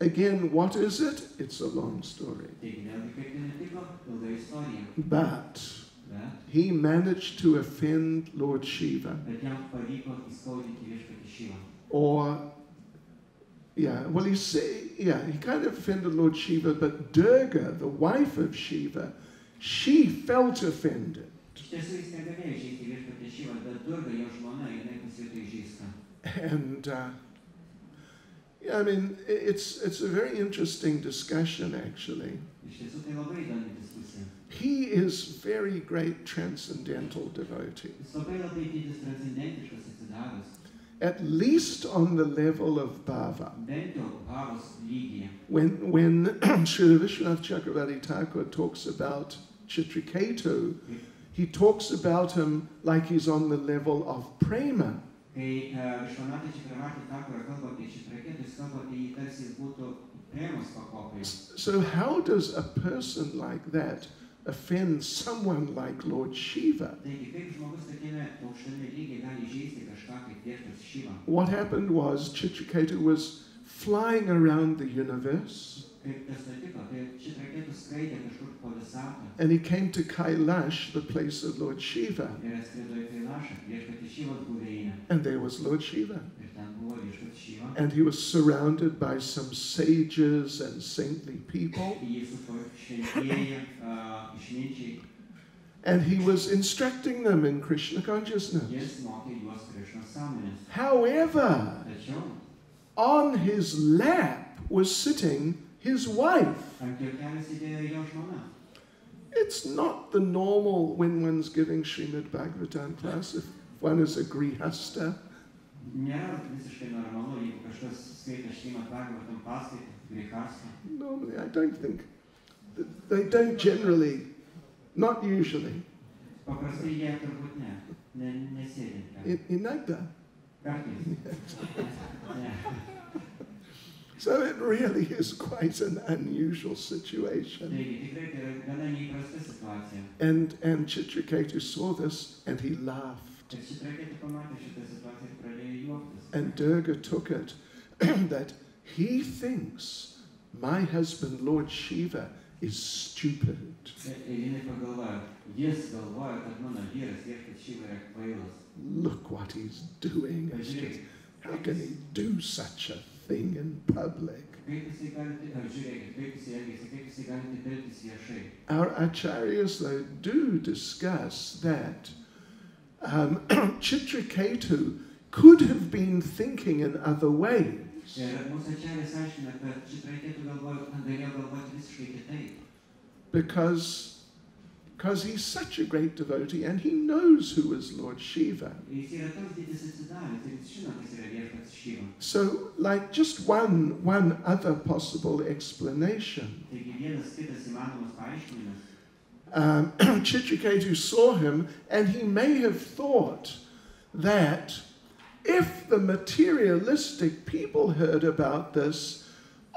Again, what is it? It's a long story. But he managed to offend Lord Shiva. bet jam pavyko įskaudinti viešpatį šylą. Or, yeah, well, he say, yeah, he kind of offended Lord Shiva, but Durga, the wife of Shiva, she felt offended. Iš tiesų jis negalėjo išeiti viešpatį šylą, bet Durga, jo žmona, jinai pasijuto įžeista. And uh, Yeah, I mean, it's, it's a very interesting discussion, actually. He is very great transcendental devotee, at least on the level of bhava. When, when Srila Vishwanath Chakravarti Thakur talks about Chitraketu, he talks about him like he's on the level of prema. So, how does a person like that offend someone like Lord Shiva? Taigi, kaip žmogus tokiame aukštame lygiai gali įžeisti kažką kaip viešpas Šyva? What happened was Chitraketu was flying around the universe Kaip tas nutiko, tai ši traketė skraidė kažkur po visatą and he came to Kailash, the place of Lord Shiva, ir atskrido į Kailašą, viešpatį Šyvos buveinę. and there was Lord Shiva. Ir ten buvo viešpats Šyva. And he was surrounded by some sages and saintly people. Jį supo šventieji, a, išminčiai, And he was instructing them in Krishna consciousness. jis mokė juos Krišnos sąmonės. However, on his lap was sitting his wife. ant jo kelias įdėjo jo žmona. It's not the normal when one's giving Srimad Bhagavatam class if one is a grihastha. Nėra visiškai normalu, jeigu kažkas skaito šeimą Bhagavatam paskaitą, grįkastą. Normally, I don't think. They don't generally, not usually. In, in Nagda. So it really is quite an unusual situation. Taigi tikrai tai yra gana neįprasta situacija. And, and Chitraketu saw this and he laughed. Ir šitą raketį pamatė šitą situaciją ir pradėjo juoktis. And Durga took it that he thinks my husband, Lord Shiva, is stupid. Ir ir jinai pagalvojo, jis galvoja, kad mano vyras viešpats šyva yra kvailas. Look what he's doing. How can he do such a thing in public? Our acharyas, though, do discuss that um, Chitraketu could have been thinking in other ways. Because because he's such a great devotee and he knows who is Lord Shiva. So, like just one one other possible explanation. Um, Chitraketu saw him, and he may have thought that if the materialistic people heard about this,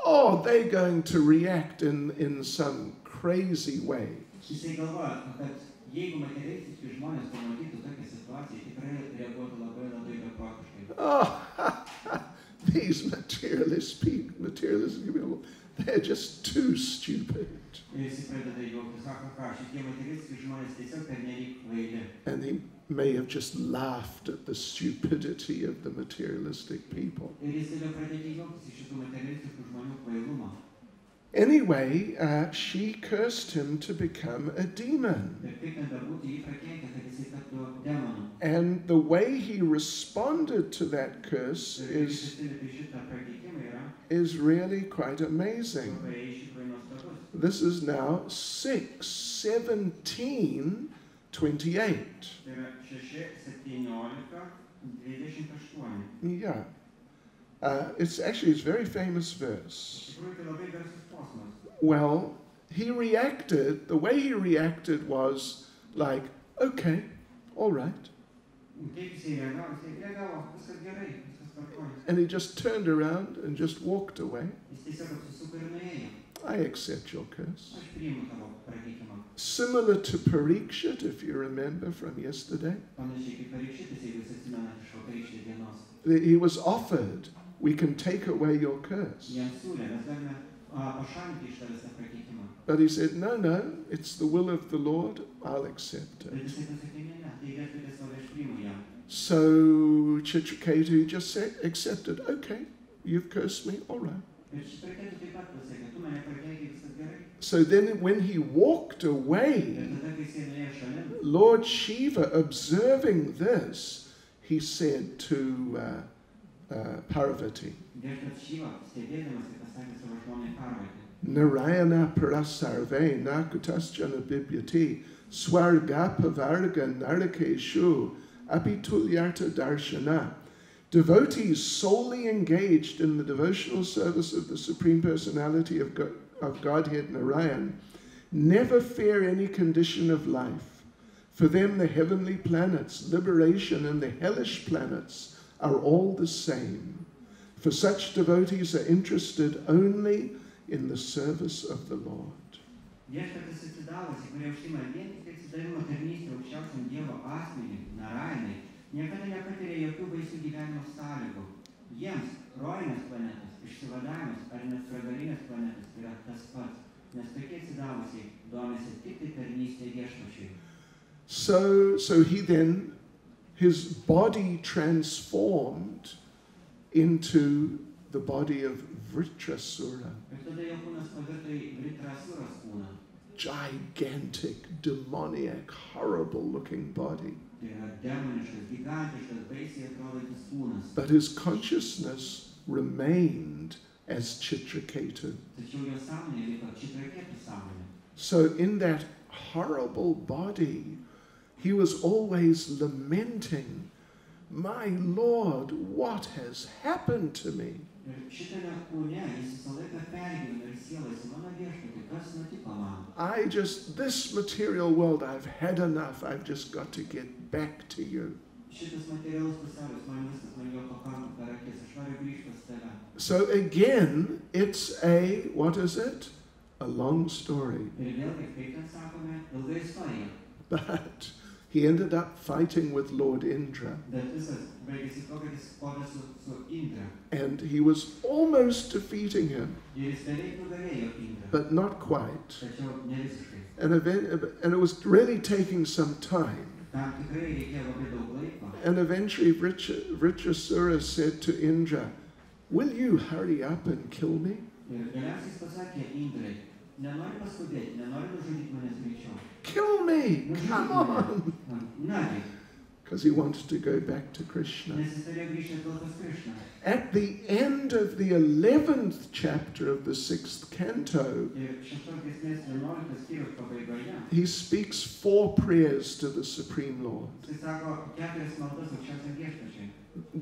oh, they're going to react in, in some crazy way. Jisai galvoja, kad jeigu materialistiški žmonės pamatytų tokią situaciją, tikrai reaguotų labai labai beprotiškai. Oh, these materialist people, materialist people, they're just too stupid. Ir jis pradeda juoktis, sako, ką, šitie materialistiški žmonės tiesiog pernelyg kvaili. And he may have just laughed at the stupidity of the materialistic people. Anyway, uh, she cursed him to become a demon. Ir kaip ten bebūtų, jį prakeikė, kad jisai taptų demonu. And the way he responded to that curse is, jis atsiliepė į šitą prakeikimą yra is really quite amazing. labai iš tikrųjų nuostabus. This is now 6, 17, 28. 6, 17, 28. Yeah. Uh, it's actually a very famous verse. Well, he reacted, the way he reacted was like, okay, all right. And he just turned around and just walked away. I accept your curse. Similar to Parikshit, if you remember from yesterday. He was offered, we can take away your curse. Jam siūlė, mes galime a, pašalinti iš tavęs tą prakeikimą. But he said, no, no, it's the will of the Lord, I'll accept it. jisai pasakė, ne, ne, tai viešpatės savo aš priimu ją. So Chitraketu just said, accepted, okay, you've cursed me, all right. Ir šis prakeikė taip pat pasakė, tu mane prakeikai, viskas gerai. So then when he walked away, tada, kai jisai nuėjo šalin, Lord Shiva, observing this, he said to, uh, Uh, Parvati. Žmonai Parvatį. Narayana Parasarve Nakutasjana Bibyati Swargapa Varga Narakeshu Apitulyarta Darshana. Devotees solely engaged in the devotional service of the Supreme Personality of, God, of Godhead Narayan never fear any condition of life. For them, the heavenly planets, liberation, and the hellish planets are all the same. For such devotees are interested only in the service of the Lord. Viešpatis atsidavusi, kurie užsima vien tik atsidavimo tarnystę aukščiausiam Dievo asmeniui, Narainai, niekada nepatiria jokių baisių gyvenimo sąlygų. Jiems rojinės planetos, išsivadavimas ar net fragalinės planetos yra tas pats, nes tokie atsidavusiai domisi tik tai tarnystė viešpačiui. So, so he then, his body transformed into the body of Vritrasura, gigantic, demoniac, horrible looking body. But his consciousness remained as Chitraketu. So, in that horrible body, he was always lamenting, My Lord, what has happened to me? Ir šitame kūne jis visą laiką pergyvena ir sielasi mano viešpatį, kas nutiko man. I just, this material world, I've had enough. I've just got to get back to you. Šitas materialus pasaulis, man viskas, man jo pakanka per akis, aš noriu grįžti pas tave. So, again, it's a, what is it? A long story. Ir vėlgi, kaip ten sakome, ilga istorija. But he ended up fighting with Lord Indra. Bet visas baigėsi tuo, kad jis kovė su, su Indra. And he was almost defeating him, Ir jis beveik nugalėjo Indrą. but not quite. Tačiau ne visiškai. And, and it was really taking some time. Tam tikrai reikėjo labai daug laiko. And eventually, Vritrasura said to Indra, Will you hurry up and kill me? Ir galiausiai jis pasakė Indrai, nenori paskubėti, nenori nužudyti manęs greičiau. Kill me! Come on! Nagi, Because he wants to go back to Krishna. nes jis turėjo grįžti atgal pas Krišną. At the end of the 11th chapter of the sixth canto, Ir šeštos giesmės 11 skyrius pabaigoje, he speaks four prayers to the Supreme Lord. jis sako keturias maldas aukščiausiam viešpačiui.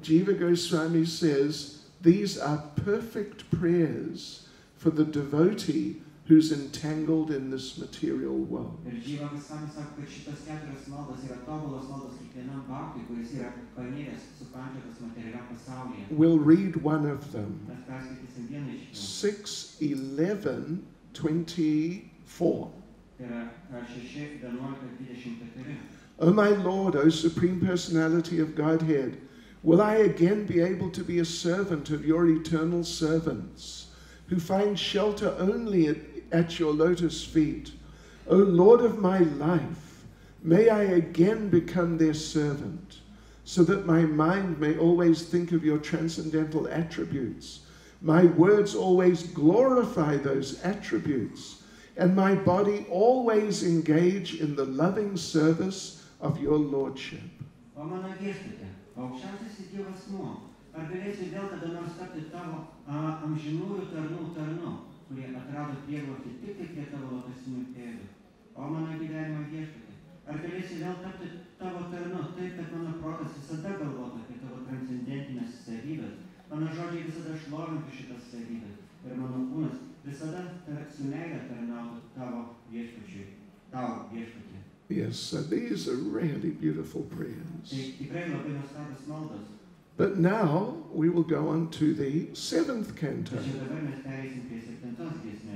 Jiva Goswami says these are perfect prayers for the devotee who's entangled in this material world. Ir Džyva viskam sako, kad šitos keturios maldos yra tobulos maldos kiekvienam baktui, kuris yra paniręs, supančiotas materialiam pasaulyje. We'll read one of them Mes perskaitysim vieną iš jų. 6 11 24. Tai yra a, 6, 11, 24. O my Lord, O Supreme Personality of Godhead, will I again be able to be a servant of your eternal servants, who find shelter only at, your lotus feet? O Lord of my life, may I again become their servant, so that my mind may always think of your transcendental attributes, my words always glorify those attributes, and my body always engage in the loving service of your Lordship. Dievas nuo, ar vėl kada nors tapti tavo tarnų tarnu, kurie atrado prieglobtį tik tai prie tavo lotosinių pėdų. O mano gyvenimo viešpatė, ar galėsiu vėl tapti tavo tarnu taip, kad mano protas visada galvotų apie tavo transcendentinės savybės, mano žodžiai visada šlovintų šitas savybės ir mano kūnas visada su meile tarnautų tavo viešpačiui, tavo viešpačiui. Yes, these are really beautiful prayers. Tai tikrai labai nuostabus maldos. But now we will go on to the seventh canto.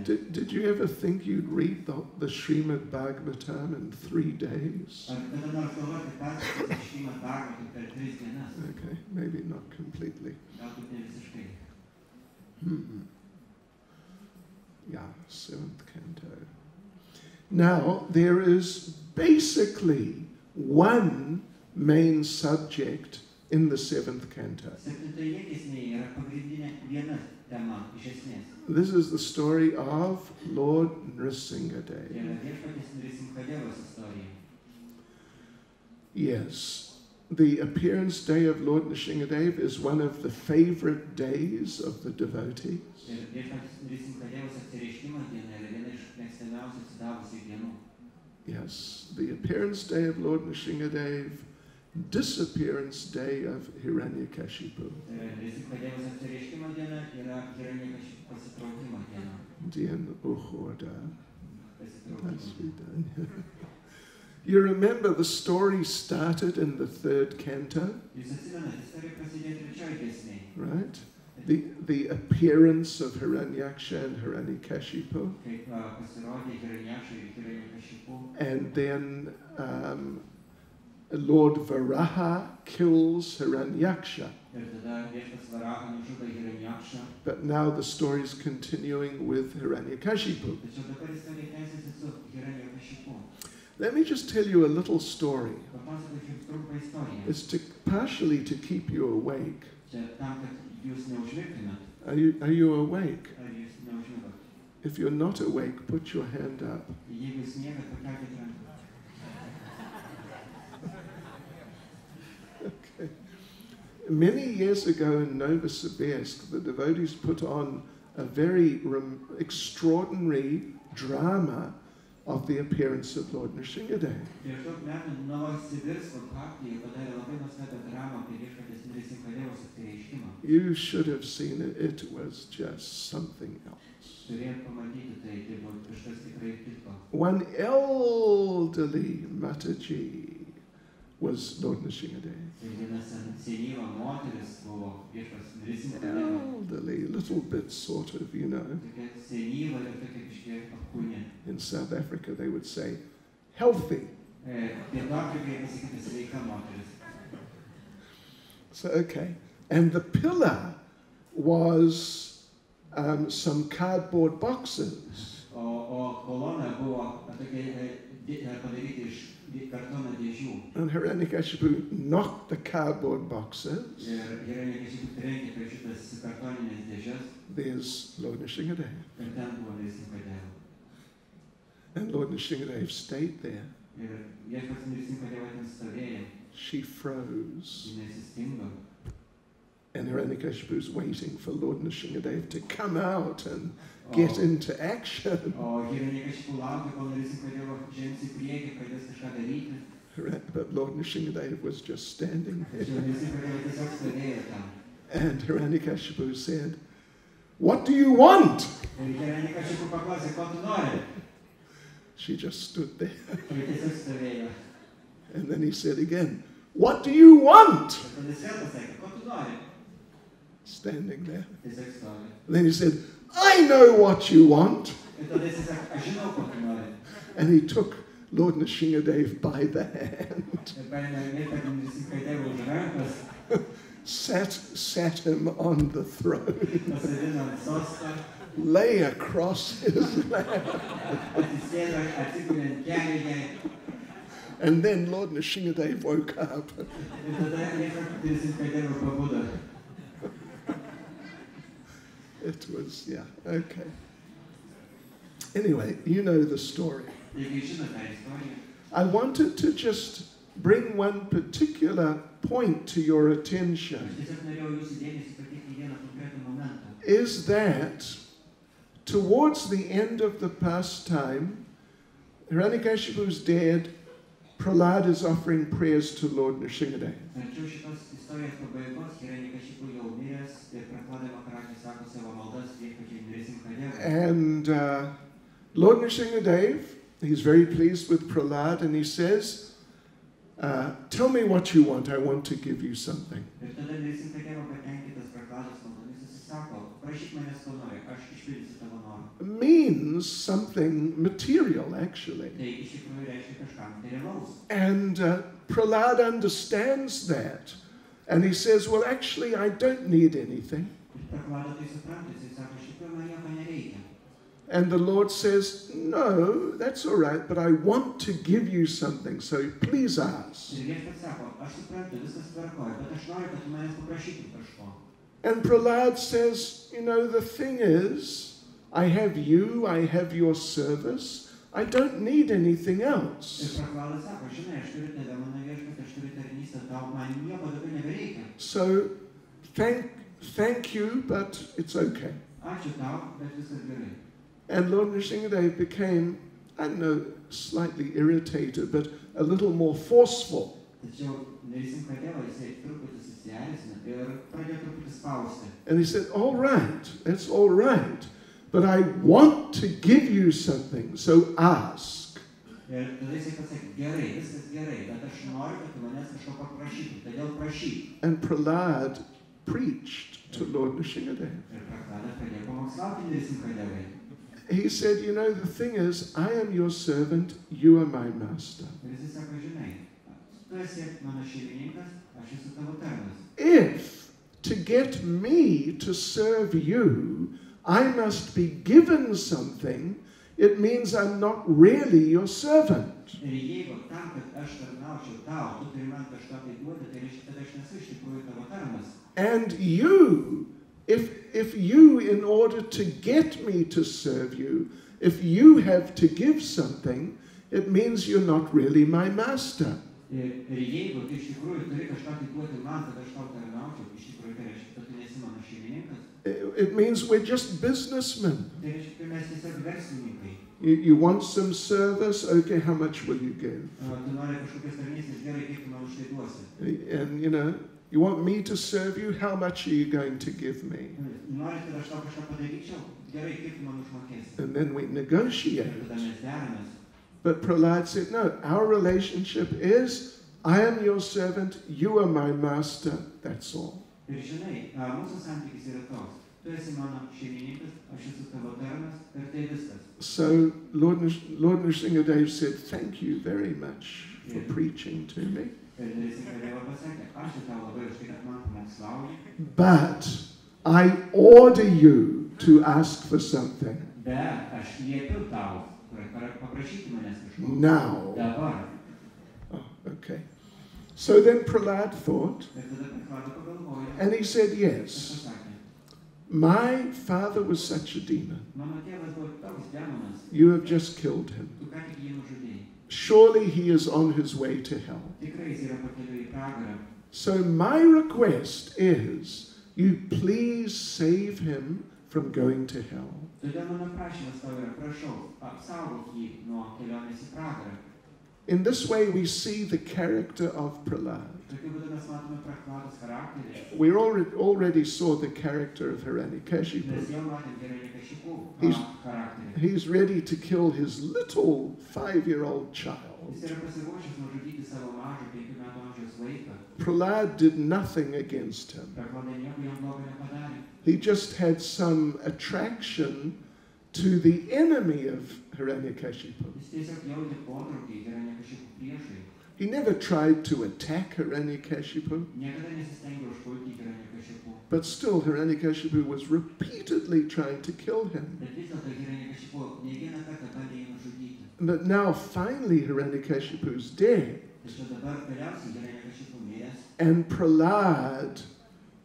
Did, did you ever think you'd read the, the Srimad Bhagavatam in three days? Okay, maybe not completely. Hmm. Yeah, seventh canto. Now, there is basically one main subject in the seventh canto. This is the story of Lord istorija. Yes. the appearance day of Lord Nrsingadev is one of the favorite days of the devotees. Yes, the appearance day of Lord Nrsingadev, disappearance day of Hiranyakashipu. Tai yra Nrisimchadevos apsireiškimo diena yra Hiranyakaščių pasitraukimo diena. Dien Uchoda. You remember the story started in the third canto, Jūs atsimenate, istorija prasidėjo trečioji giesmė. right? The, the appearance of Hiranyaksha and Hiranyakashipu. Kaip a, pasirodė Hiranyašai ir Hiranyakaščių. And then um, Lord Varaha kills Hiranyaksha. But now the story is continuing with Hiranyakashipu. Let me just tell you a little story. It's to, partially to keep you awake. Are you, are you awake? If you're not awake, put your hand up. Many years ago in Novosibirsk, the devotees put on a very extraordinary drama of the appearance of Lord Nrsingadev. Prieš daug metų Novosibirsko partijoje padarė labai nuostabią dramą apie viešpatės Nrisimchadevos apsireiškimą. You should have seen it. It was just something else. Turėjot pamatyti tai, tai buvo kažkas tikrai kitko. One elderly Mataji was Lord Nrsingadev. Tai viena sen- senyva moteris buvo viešpats Nrisimchadevas. Elderly, little bit sort of, you know. Tokia senyva ir tokia kažkiek apkūnė. In South Africa, they would say healthy. Pietų Afrikai pasakyti sveika moteris. So, okay. And the pillar was um, some cardboard boxes. O, o kolona buvo tokia di- padaryti iš di- kartono dėžių. And Hiranyakashipu knocked the cardboard boxes. Ir yra nekaišytų trenkė prie šitas kartoninės dėžės. There's Lord Nrsingadev. Ir ten buvo Nrisimchadevas. And Lord Nrsingadev stayed there. Ir viešpats Nrisimchadevas ten stovėjo. She froze. And Hiranyakashipu's waiting for Lord Nrsingadev to come out and get O, into action. o Hiranyakaščių laukė, kol Nrisimchadevas žengs į priekį, pradės kažką daryti. But Lord Nrsingadev was just standing there. Nrisimchadevas tiesiog stovėjo ten. And Hiranyakashipu said, What do you want? Ir Hiranyakaščių paklausė, ko tu nori. She just stood there. Ir tiesiog stovėjo. And then he said again, What do you want? Ir tada jis vėl pasakė, ko tu nori. Standing there. And then he said, I know what you want. And he took Lord Nrsingadev by the hand, sat, sat him on the throne, lay across his lap. And then Lord Nrsingadev woke up. Ir tada viešpats Nrisimchadevas pabudo. It was, yeah, okay. Anyway, you know the story. Taigi žinot tą istoriją. I wanted to just bring one particular point to your attention. Aš tiesiog norėjau jūsų dėmesį pateikti į vieną konkretų momentą. is that towards the end of the pastime, Hiranyakashipu's dead, Prahlad is offering prayers to Lord Nrsingadev. Arčiau šitos istorijos pabaigos Hiranikašipu jau miręs ir Prahlada Maharajai sako savo maldas viešpačiai Nrisimchadevui. And uh, Lord Nrsingadev, he's very pleased with Prahlad and he says, uh, Tell me what you want, I want to give you something. Ir tada Nrisimchadevo patenkintas Prahlados maldomis jis sako, prašyk manęs ko nori, aš išpildysiu tavo norą. Means something material, actually. Tai iš tikrųjų reiškia kažką materialaus. And uh, Prahlad understands that. And he says, Well, actually, I don't need anything. And the Lord says, No, that's all right, but I want to give you something, so please ask. And Prahlad says, You know, the thing is, I have you, I have your service, I don't need anything else. prakladas sako, žinai, aš turiu tave, mano viešpas, aš turiu tarnystę, tau man nieko daugiau nebereikia. So thank, thank you, but it's okay. Ačiū tau, bet viskas gerai. And Lord Nrsingadev became, I don't know, slightly irritated, but a little more forceful. Tačiau Nerisimka Deva, jisai truputį susierzino ir pradėjo truputį spausti. And he said, All right, that's all right, but I want to give you something, so ask. Ir tada jisai pasakė, gerai, viskas gerai, bet aš noriu, kad tu manęs kažko paprašytum, todėl prašyk. And Prahlad preached to Lord Nrsingadev. Ir praklada pradėjo pamokslauti Nerisimka He said, You know, the thing is, I am your servant, you are my master. Ir jisai sako, žinai, tu esi mano šeimininkas, aš esu tavo tarnas. If to get me to serve you, I must be given something, it means I'm not really your servant. And you, if, if you, in order to get me to serve you, if you have to give something, it means you're not really my master reiškia, kad tu nesi mano šeimininkas, It means we're just businessmen. tai reiškia, kad mes tiesiog verslininkai. You, you want some service? Okay, how much will you give? O, Tu nori kažkokios tarnystės, gerai, kaip tu man už tai duosi. And you know, you want me to serve you? How much are you going to give me? Nori, kad aš tau kažką padaryčiau, gerai, kaip tu man užmokėsi. And then we negotiate. tada mes deramės. But Prahlad said, No, our relationship is I am your servant, you are my master, that's all. Mūsų santykis yra toks. Tu esi mano šeimininkas, aš esu tavo tarnas ir tai viskas. So Lord, Nish- Lord Nrsingadev said, Thank you very much for preaching to me. Ir Neris Kadeva pasakė, ačiū tau labai už tai, kad man pamokslauji, But I order you to ask for something bet aš liepiu tau pra- pra- paprašyti manęs kažko. now. Oh, okay. So then Prahlad thought, and he said, Yes, my father was such a demon. You have just killed him. Surely he is on his way to hell. So my request is you please save him from going to hell. In this way, we see the character of Prahlad. Tokiu būdu mes matome Prahlados charakterį. We already, already saw the character of Hiranyakashipu. jau matėm gerai Nekašikų He's- He's ready to kill his little five-year-old child. Jis yra pasiruošęs nužudyti savo mažą penkių metų amžiaus vaiką. Prahlad did nothing against him. Prahlada nieko jam blogo nepadarė. He just had some attraction to the enemy of Hiranyakashipu. Jis tiesiog jautė potraukį, tai yra Nekašikų priešai. He never tried to attack Hiranyakashipu, Niekada nesistengė užpulti tai yra Nekašikų. but still Hiranyakashipu was repeatedly trying to kill him. Bet vis dėlto yra Nekašikų ne vieną kartą bandė jį nužudyti. But now finally Hiranyakashipu's dead. Tačiau dabar galiausiai yra Nekašikų miręs. And Prahlad,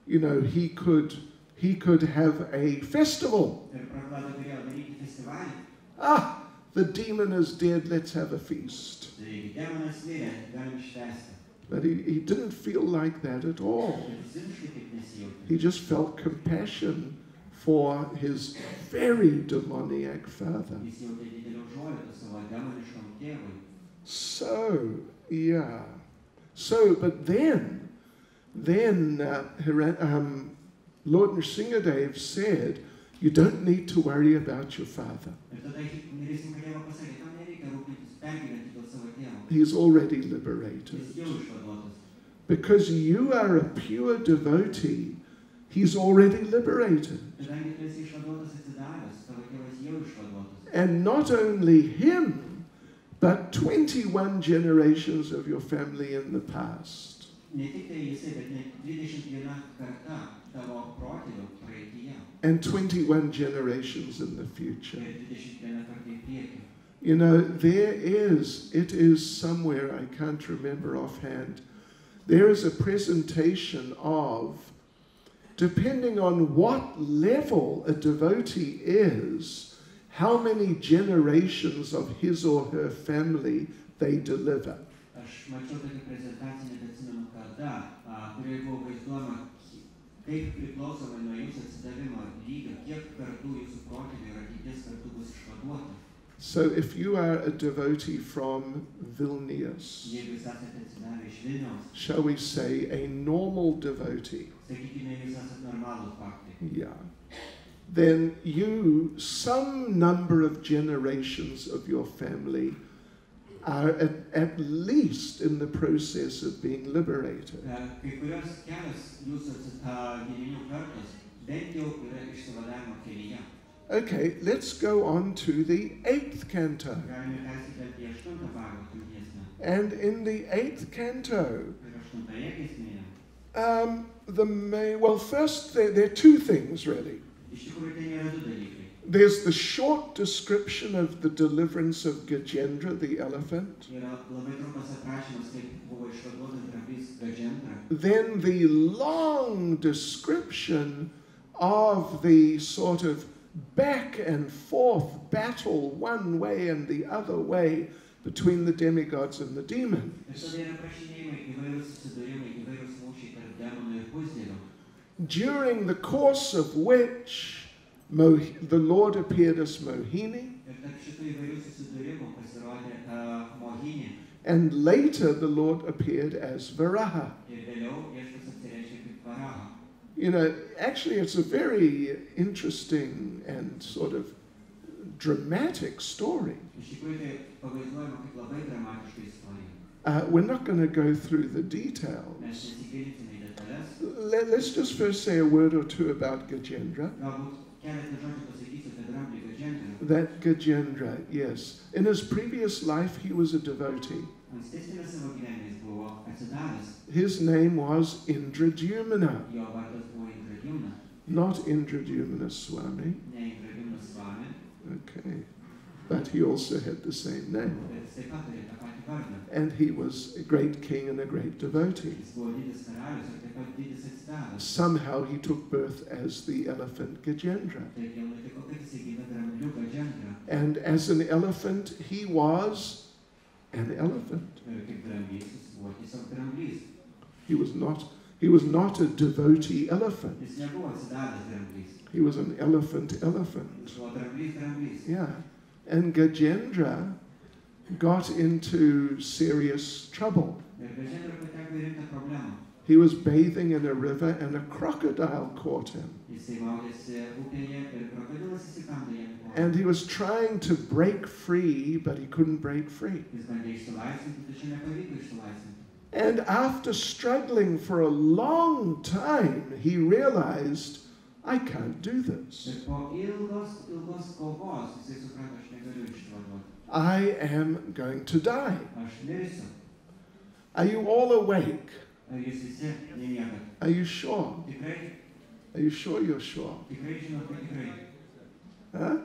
you know, he could he could have a festival. Ir Prahlada turėjo daryti festivalį. Ah, the demon is dead, let's have a feast. Taigi demonas mirė, galim švęsti. But he, he didn't feel like that at all. Bet jis visiškai taip nesijautė. He just felt compassion for his very demoniac father. Jis jautė didelį užuojautą savo demoniškam tėvui. So, yeah. So, but then, then uh, um, Lord Nrsingadev said, you don't need to worry about your father. He's already liberated. Because you are a pure devotee, he's already liberated. And not only him, but 21 generations of your family in the past. Ne tik tai jisai, bet net 21 karta tavo protėvių praeityje And 21 generations in the future. ir 21 kartą į priekį. You know, there is, it is somewhere, I can't remember offhand, there is a presentation of, depending on what level a devotee is, how many generations of his or her family they deliver. Mačiau tokią nebeatsimenu kada, kurioje buvo vaizduojama, kaip priklausomai nuo jūsų atsidavimo lygio, kiek kartų jūsų protėvių ir ateities kartų bus išvaduota. So if you are a devotee from Vilnius, Jeigu jūs esate atsidavę iš Vilniaus, shall we say a normal devotee, sakykime, jūs esate normalūs faktai. yeah, then you, some number of generations of your family are at, at least in the process of being liberated. Kai kurios kelios jūsų atsi- a, giminių kartos bent jau yra išsivadavimo kelyje. Okay, let's go on to the eighth canto. Galime persikelti į aštuntą Bhagavatų giesmę. And in the eighth canto, Ir aštuntoje giesmėje. um, the well, first, there, there are two things really. Iš tikrųjų, ten yra du dalykai. There's the short description of the deliverance of Gajendra, the elephant. Yra labai trumpas aprašymas, kaip buvo išvaduotas dramblys Gajendra. Then the long description of the sort of back and forth battle, one way and the other way, between the demigods and the demons. tada yra aprašinėjimai įvairūs susidūrimai, įvairūs mūšiai tarp demonų ir pusdievių. During the course of which Mo- the Lord appeared as Mohini, and later the Lord appeared as Varaha. You know, actually, it's a very interesting and sort of dramatic story. Uh, we're not going to go through the details. Let, us just first say a word or two about Gajendra. Galbūt keletą žodžių pasakysiu apie dramblį Gajendrą. That Gajendra, yes, in his previous life, he was a devotee. Ankstesnėme savo gyvenime jis buvo atsidavęs. His name was Indradyumna, Jo vardas buvo Indradyumna, not Swami. Indradyumna Svami, Okay. But he also had the same name. And he was a great king and a great devotee. Somehow he took birth as the elephant Gajendra. And as an elephant, he was an elephant. He was not, he was not a devotee elephant. He was an elephant elephant. Yeah. And Gajendra got into serious trouble. Ir Gajendra pateko į rimtą problemą. He was bathing in a river and a crocodile caught him. Jisai maudėsi upėje ir krokodilas įsikando jam. į koją. And he was trying to break free, but he couldn't break free. Jis bandė išsilaisvinti, tačiau nepavyko išsilaisvinti. And after struggling for a long time, he realized, I can't do this. I am going to die. Are you all awake? Ar jūs visi? Are you sure? Are you sure you're sure? tikrai žinot, kad tikrai. Huh?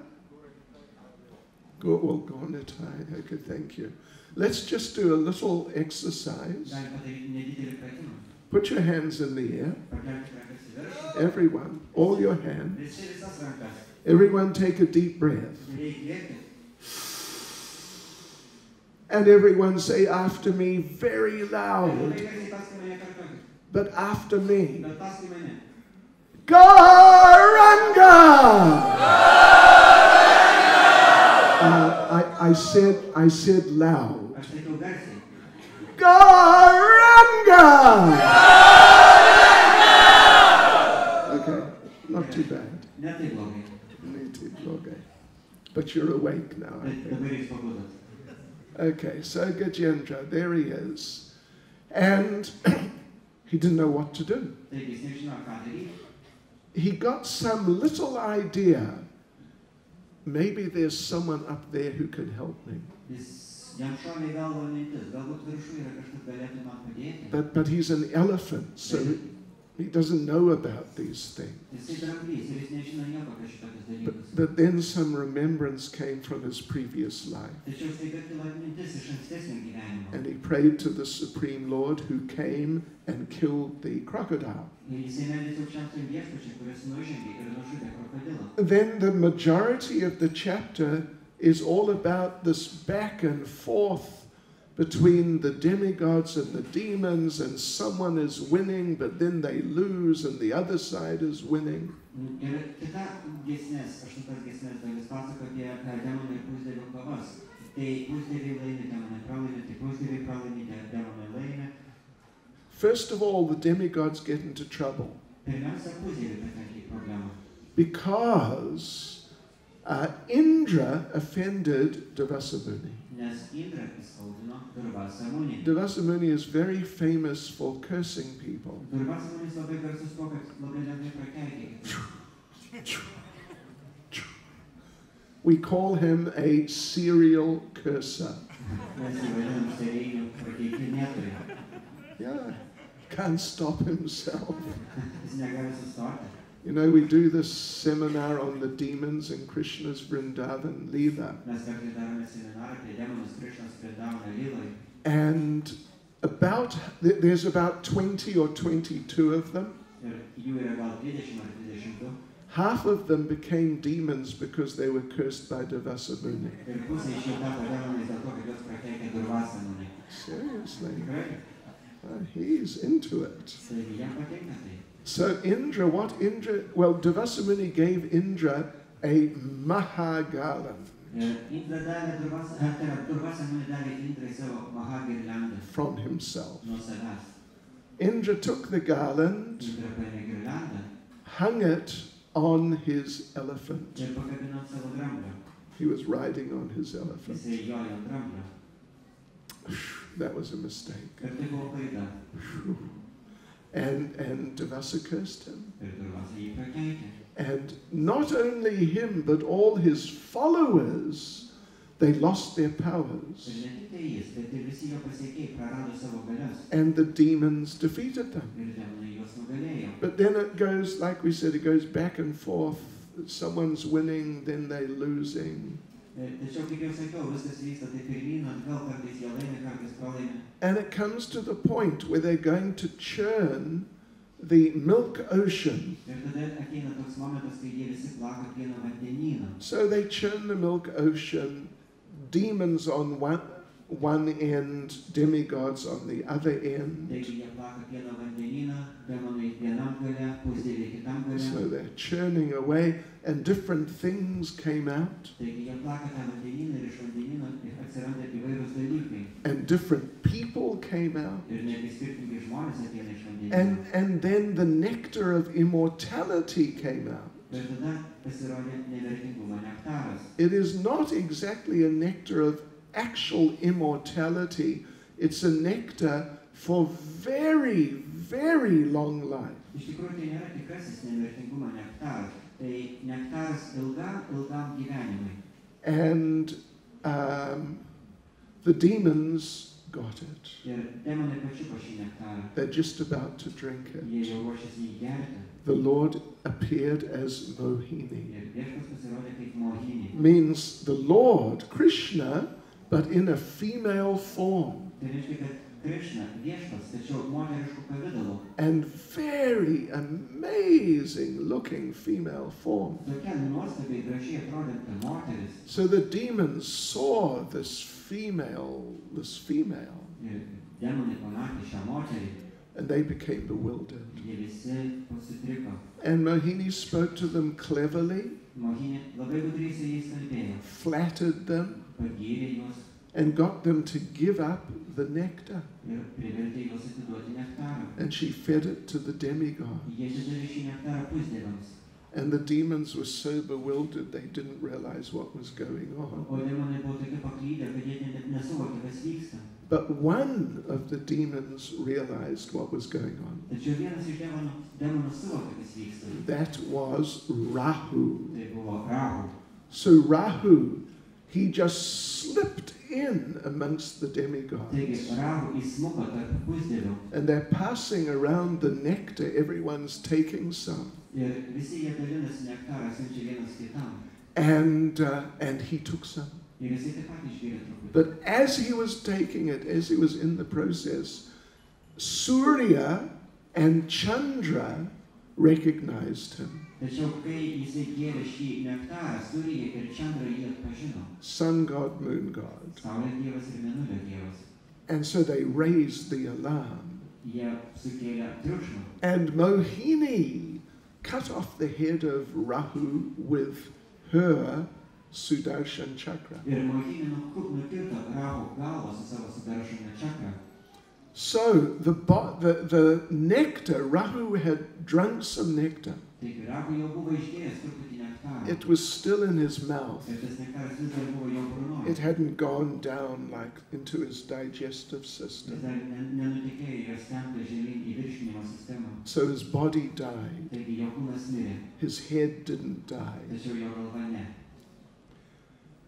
Go, well, go on time. Okay, thank you. Let's just do a little exercise. Galim padaryti nedidelį pratimą. Put your hands in the air. Pakelkite rankas į viršų. Everyone, all your hands. Visi visas rankas. Everyone take a deep breath. And everyone say after me very loud, labai garsiai paskui mane kartuokit. but after me. Garanga! Uh, I, I said I said loud. Garanga! Okay, not too bad. Too, okay. But you're awake now, I think. Okay, so Gajendra, there he is. And he didn't know what to do. He got some little idea. Maybe there's someone up there who can help me. But, but he's an elephant, so, He doesn't know about these things. Jisai dramblys ir jis nežino nieko apie šitokius dalykus. But, but then some remembrance came from his previous life. Tačiau staiga kilo atmintis iš ankstesnio gyvenimo. And he prayed to the Supreme Lord who came and killed the crocodile. Ir jisai meldėsi aukščiausiam viešpačiui, kuris nužengė ir nužudė krokodilą. Then the majority of the chapter is all about this back and forth between the demigods and the demons, and someone is winning, but then they lose, and the other side is winning. Ir kita giesmės, aštuntas giesmės dalis pasako apie e, demonų kovas. Tai pusdieviai laimi, demonai pralaimi, tai pusdieviai pralaimi, demonai laimi. First of all, the demigods get into trouble Pirmiausia, pusdieviai patenka į problemą. because uh, Indra offended Durvasa Muni. Nes Indra įskaudino Durvasamunį. Durvasa Muni is very famous for cursing people. Durvasamunis labai garsus tuo, kad labai dažnai prakeikė kitus. We call him a serial curser. Mes jį vadinam serijiniu prakeikinėtoju. Yeah, can't stop himself. Jis negali sustoti. You know, we do this seminar on the demons in Krishna's Vrindavan Leela, Mes kartais darome seminarą apie demonus Krišnos Vrindavanio lyloj. and about there's about 20 or 22 of them. Ir jų yra gal 20 ar 22. Half of them became demons because they were cursed by Durvasa Muni. Ir pusė iš jų tapo demonais dėl to, kad juos prakeikė Durvasamunį. Seriously, uh, he's into it. Taigi jam patinka tai. So Indra, what Indra? Well, Durvasa Muni gave Indra a Mahagalan Ir Indra davė Durvas, a, tai yra Durvasamunį davė Indrai savo Mahagirlandą from himself. Indra took the garland, Indra paėmė girlandą hung it on his elephant. ir pakabino ant savo dramblio. He was riding on his elephant. Jisai jojo ant dramblio. That was a mistake. Ir tai buvo klaida. And and Durvasa cursed him. Ir Durvasa jį prakeikė. And not only him, but all his followers, they lost their powers. Ir ne tik tai jis, bet ir visi jo pasiekėjai prarado savo galias. And the demons defeated them. Ir demonai juos nugalėjo. But then it goes, like we said, it goes back and forth. Someone's winning, then they're losing. Ir Tačiau, kaip jau sakiau, viskas vyksta taip atgal kartais jie laimi, kartais pralaimi. And it comes to the point where they're going to churn the milk ocean. Ir tada ateina toks momentas, kai jie visi plaka pieno vandenyną. So they churn the milk ocean, demons on one, one end, demigods on the other end. Taigi jie plaka pieno vandenyną, demonai vienam gale, pusdėliai kitam So they're churning away, and different things came out, Taigi jie plaka tą vandenyną ir iš vandenyno atsiranda įvairūs dalykai. and different people came out. Ir netgi skirtingi žmonės ateina iš vandenyno. And, and then the nectar of immortality came out. Ir tada pasirodė nevertingumo nektaras. It is not exactly a nectar of actual immortality, it's a nectar for very, very long life. Iš tikrųjų tai nėra tikrasis nevertingumo nektaras. Tai nektaras ilgam, ilgam gyvenimui. And um, the demons got it. Ir demonai pačiupo šį nektarą. They're just about to drink it. Jie jau ruošiasi jį gerti. The Lord appeared as Mohini. Ir viešpas pasirodė kaip mohinė. Means the Lord, Krishna, but in a female form. Tai reiškia, kad Krishna viešpas, tačiau moteriškų pavydalų. And very amazing looking female form. Tokia nuostabiai gražiai atrodanti moteris. So the demons saw this female, this female, Ir demonai pamatė šią moterį. and they became bewildered. Jie visi pasitriko. And Mohini spoke to them cleverly, Mohinė labai gudriai su jais kalbėjo. flattered them, and got them to give up the nectar. ir privertė juos atiduoti nektarą. And she fed it to the demigod. Jie atidavė šį nektarą pusdėviams. And the demons were so bewildered they didn't realize what was going on. O demonai buvo tokie paklydę, kad jie net nesuvokė, kas vyksta. But one of the demons realized what was going on. Tačiau vienas iš demonų, demonų suvokė, kas vyksta. That was Rahu. Tai buvo Rahu. So Rahu, he just slipped in amongst the demigods. Rahu įsmuko tarp pusdievių And they're passing around the nectar, everyone's taking some. ir visi jie dalinasi nektarą, siunčia vienas kitam. And, uh, and he took some. Ir jisai taip pat išgėrė truputį. But as he was taking it, as he was in the process, Surya and Chandra recognized him. Tačiau kai jisai gėrė šį nektarą, Surija ir Čandra jį atpažino. Sun god, moon god. Saulės dievas ir Mėnulio dievas. And so they raised the alarm. Jie sukėlė triukšmą. And Mohini cut off the head of Rahu with her Sudarshan chakra. So the, the, the nectar, Rahu had drunk some nectar. It was still in his mouth. It hadn't gone down like into his digestive system. So his body died. His head didn't die.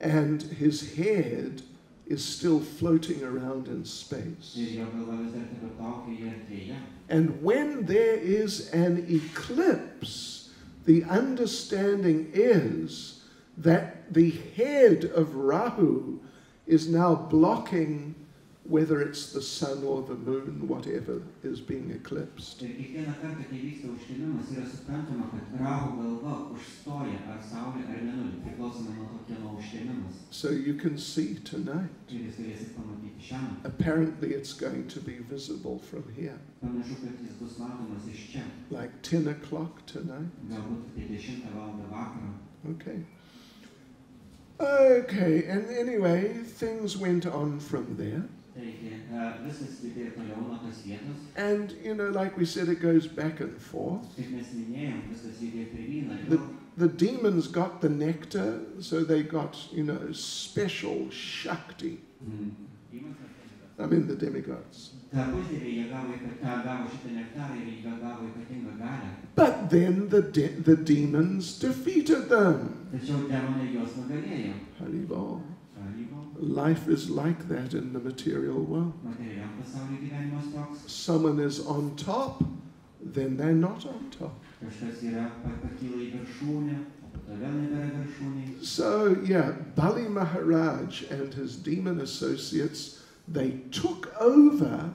And his head is still floating around in space. Ir jo galva vis dar tebe plaukia į erdvėje. And when there is an eclipse, the understanding is that the head of Rahu is now blocking whether it's the sun or the moon, whatever is being eclipsed. Ir kiekvieną kartą, kai vyksta užtemimas, yra suprantama, kad Rahu galva užstoja ar Saulė ar Mėnulį, priklausomai nuo to, kieno užtemimas. So you can see tonight. Ir jūs galėsite pamatyti šiandien. Apparently, it's going to be visible from here, Panašu, kad jis bus matomas iš čia. like 10 o'clock tonight. Galbūt apie 10 val. vakaro. Okay. Okay, and anyway, things went on from there. Taigi, viskas judėjo toliau nuo tos vietos. And, you know, like we said, it goes back and forth. Kaip mes minėjom, viskas judėjo pirmyn The, the demons got the nectar, so they got, you know, special Shakti. Mhm. I mean, the demigods. Ta pusdievė jie gavo, ypat- gavo šitą nektarą ir jie gavo ypatingą galę. But then the, de- the demons defeated them. Tačiau demonai Life is like that in the material world. Someone is on top, then they're not on top. So, yeah, Bali Maharaj and his demon associates, they took over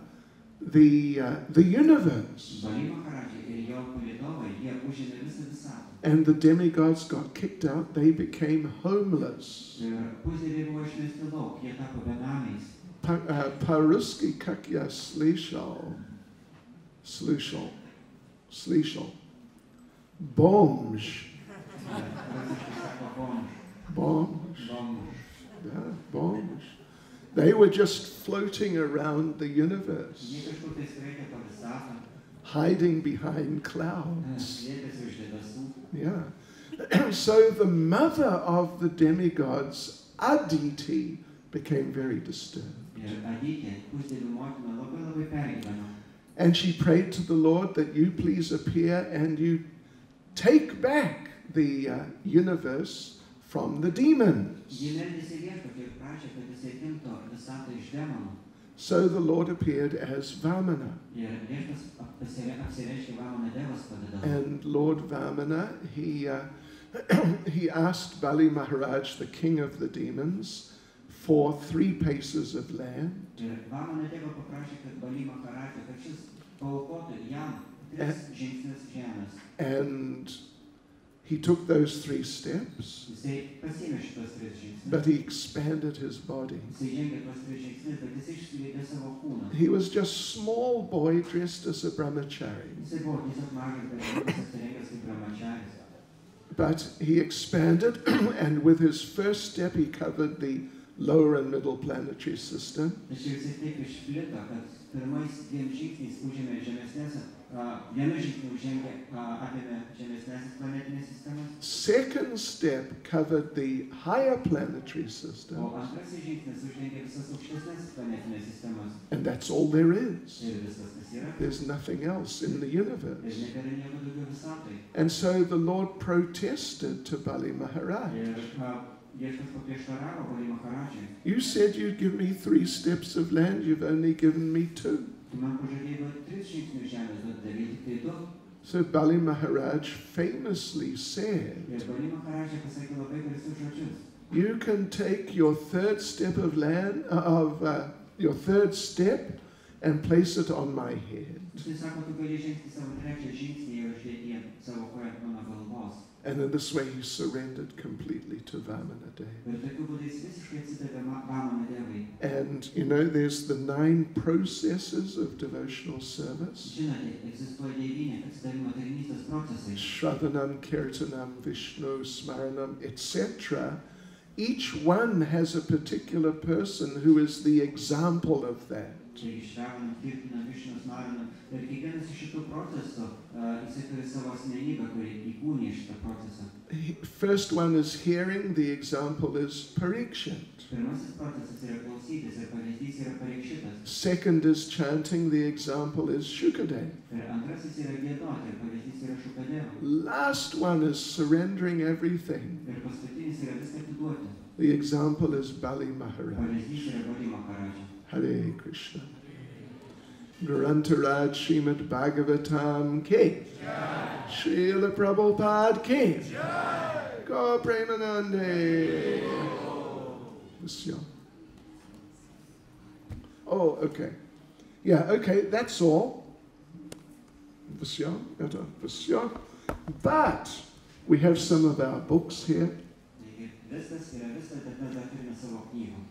the, uh, the universe. Bali Maharadžai ir jo palidovai, jie užėmė visą visatą. And the demigods got kicked out, they became homeless. Ir pusdievė buvo išmesti lauk, jie tapo benamiais. Pa, uh, Paruski Kakya Slishal, Slushal, Slishal, Bomj. Bomj, yeah, Bomj. They were just floating around the universe, hiding behind clouds. Yeah. so the mother of the demigods, Aditi, became very disturbed. And she prayed to the Lord that you please appear and you take back the uh, universe from the demons. Ji meldėsi viešpatį ir prašė, kad jis atimtų visatą iš demonų. So the Lord appeared as Vamana. Ir viešpas apsire- apsireiškė Vamana Devas pavidalu. And Lord Vamana, he, uh, he asked Bali Maharaj, the king of the demons, for three paces of land. Ir Vamana Deva paprašė, kad Bali Maharadža, kad šis paukotų jam tris žingsnius žemės. And he took those three steps, Jisai pasėmė šitos tris žingsnius. but he expanded his body. Jisai žengė tuos tris žingsnius, bet jis išskleidė savo kūną. He was just small boy dressed as a brahmachari. Jisai buvo tiesiog mažas berniukas apsirengęs kaip brahmačaris. But he expanded, and with his first step, he covered the lower and middle planetary system. Tačiau jisai taip išplito, kad pirmais dviem žingsniais užėmė žemesnės, a, vienu žingsniu užėmė, a, apėmė žemesnės planetinės sistemas, Second step covered the higher planetary o system, antrasis žingsnis užėmė visas aukštesnės planetinės sistemas. and that's all there is. Ir viskas, kas yra. There's nothing else in the universe. nebėra nieko daugiau visatai. And so the Lord protested to Bali Maharaj. Ir a, Viešpas paprieštaravo Bali Maharadžiui. You said you'd give me three steps of land, you've only given me two. Tu man pažadėjai duoti tris žingsnius žemės, bet davė tik tai du. So Bali Maharaj famously said, Ir Bali Maharadžiai pasakė labai garsius žodžius. You can take your third step of land, of uh, your third step, and place it on my head. And in this way, he surrendered completely to Vamanadev. Ir tokiu būdu jis visiškai atsidavė Ma- Vamano Devai. And you know, there's the nine processes of devotional service Žinote, egzistuoja devyni atsidavimo tarnystės procesai. Shravanam, Kirtanam, Vishnu, Smaranam, etc. Each one has a particular person who is the example of that. Taigi Šravanam, Kirtinam, Višnus, Maranam. Ir kiekvienas iš šitų procesų, uh, jisai turi savo asmenybę, kuri šitą procesą. First one is hearing, the example is Parikshit. Pirmasis procesas yra klausytis ir pavyzdys yra pareikštas. Second is chanting, the example is Shukadev. Ir antrasis yra gėdoti ir pavyzdys yra šukadėva. Last one is surrendering everything. Ir paskutinis yra viską atiduoti. The example is Bali Maharaj. Pavyzdys yra Bali Maharadžia. Hare Krishna. Granthraj Srimad Bhagavatam Ki. Srila Prabhupada Ki. Go Premanande. Oh, okay. Yeah, okay, that's all. But we have some of our books here. Taigi viskas yra viskas, bet mes dar turime savo knygų.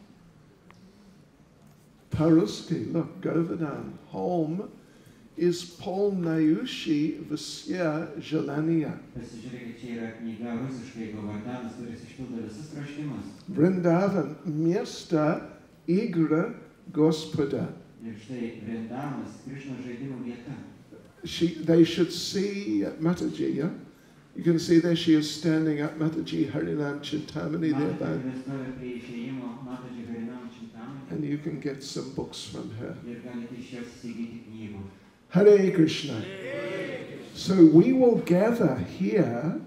Paruski, look, Govardhan. Home is Paul Nayushi Visya troškimus. Vrindavan, Miesta Igra Gospoda. She, they should see Mataji, yeah? You can see there she is standing up, Mataji Harinam Chintamani there, and you can get some books from her. ir galite iš jos įsigyti knygų. Hare Krishna. So we will gather here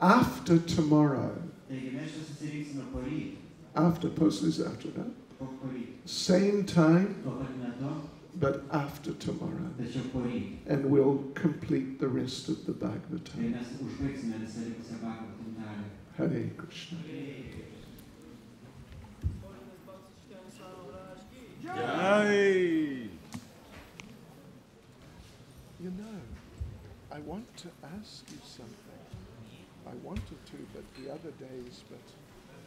after tomorrow, Taigi mes čia susirinksime poryt, after after that. Same time, tuo pat metu, but after tomorrow. And we'll complete the rest of the Bhagavatam. mes užbaigsime visą likusią Bhagavatam dalį. Hare Krishna. Jai. You know, I want to ask you something. I wanted to, but the other days, but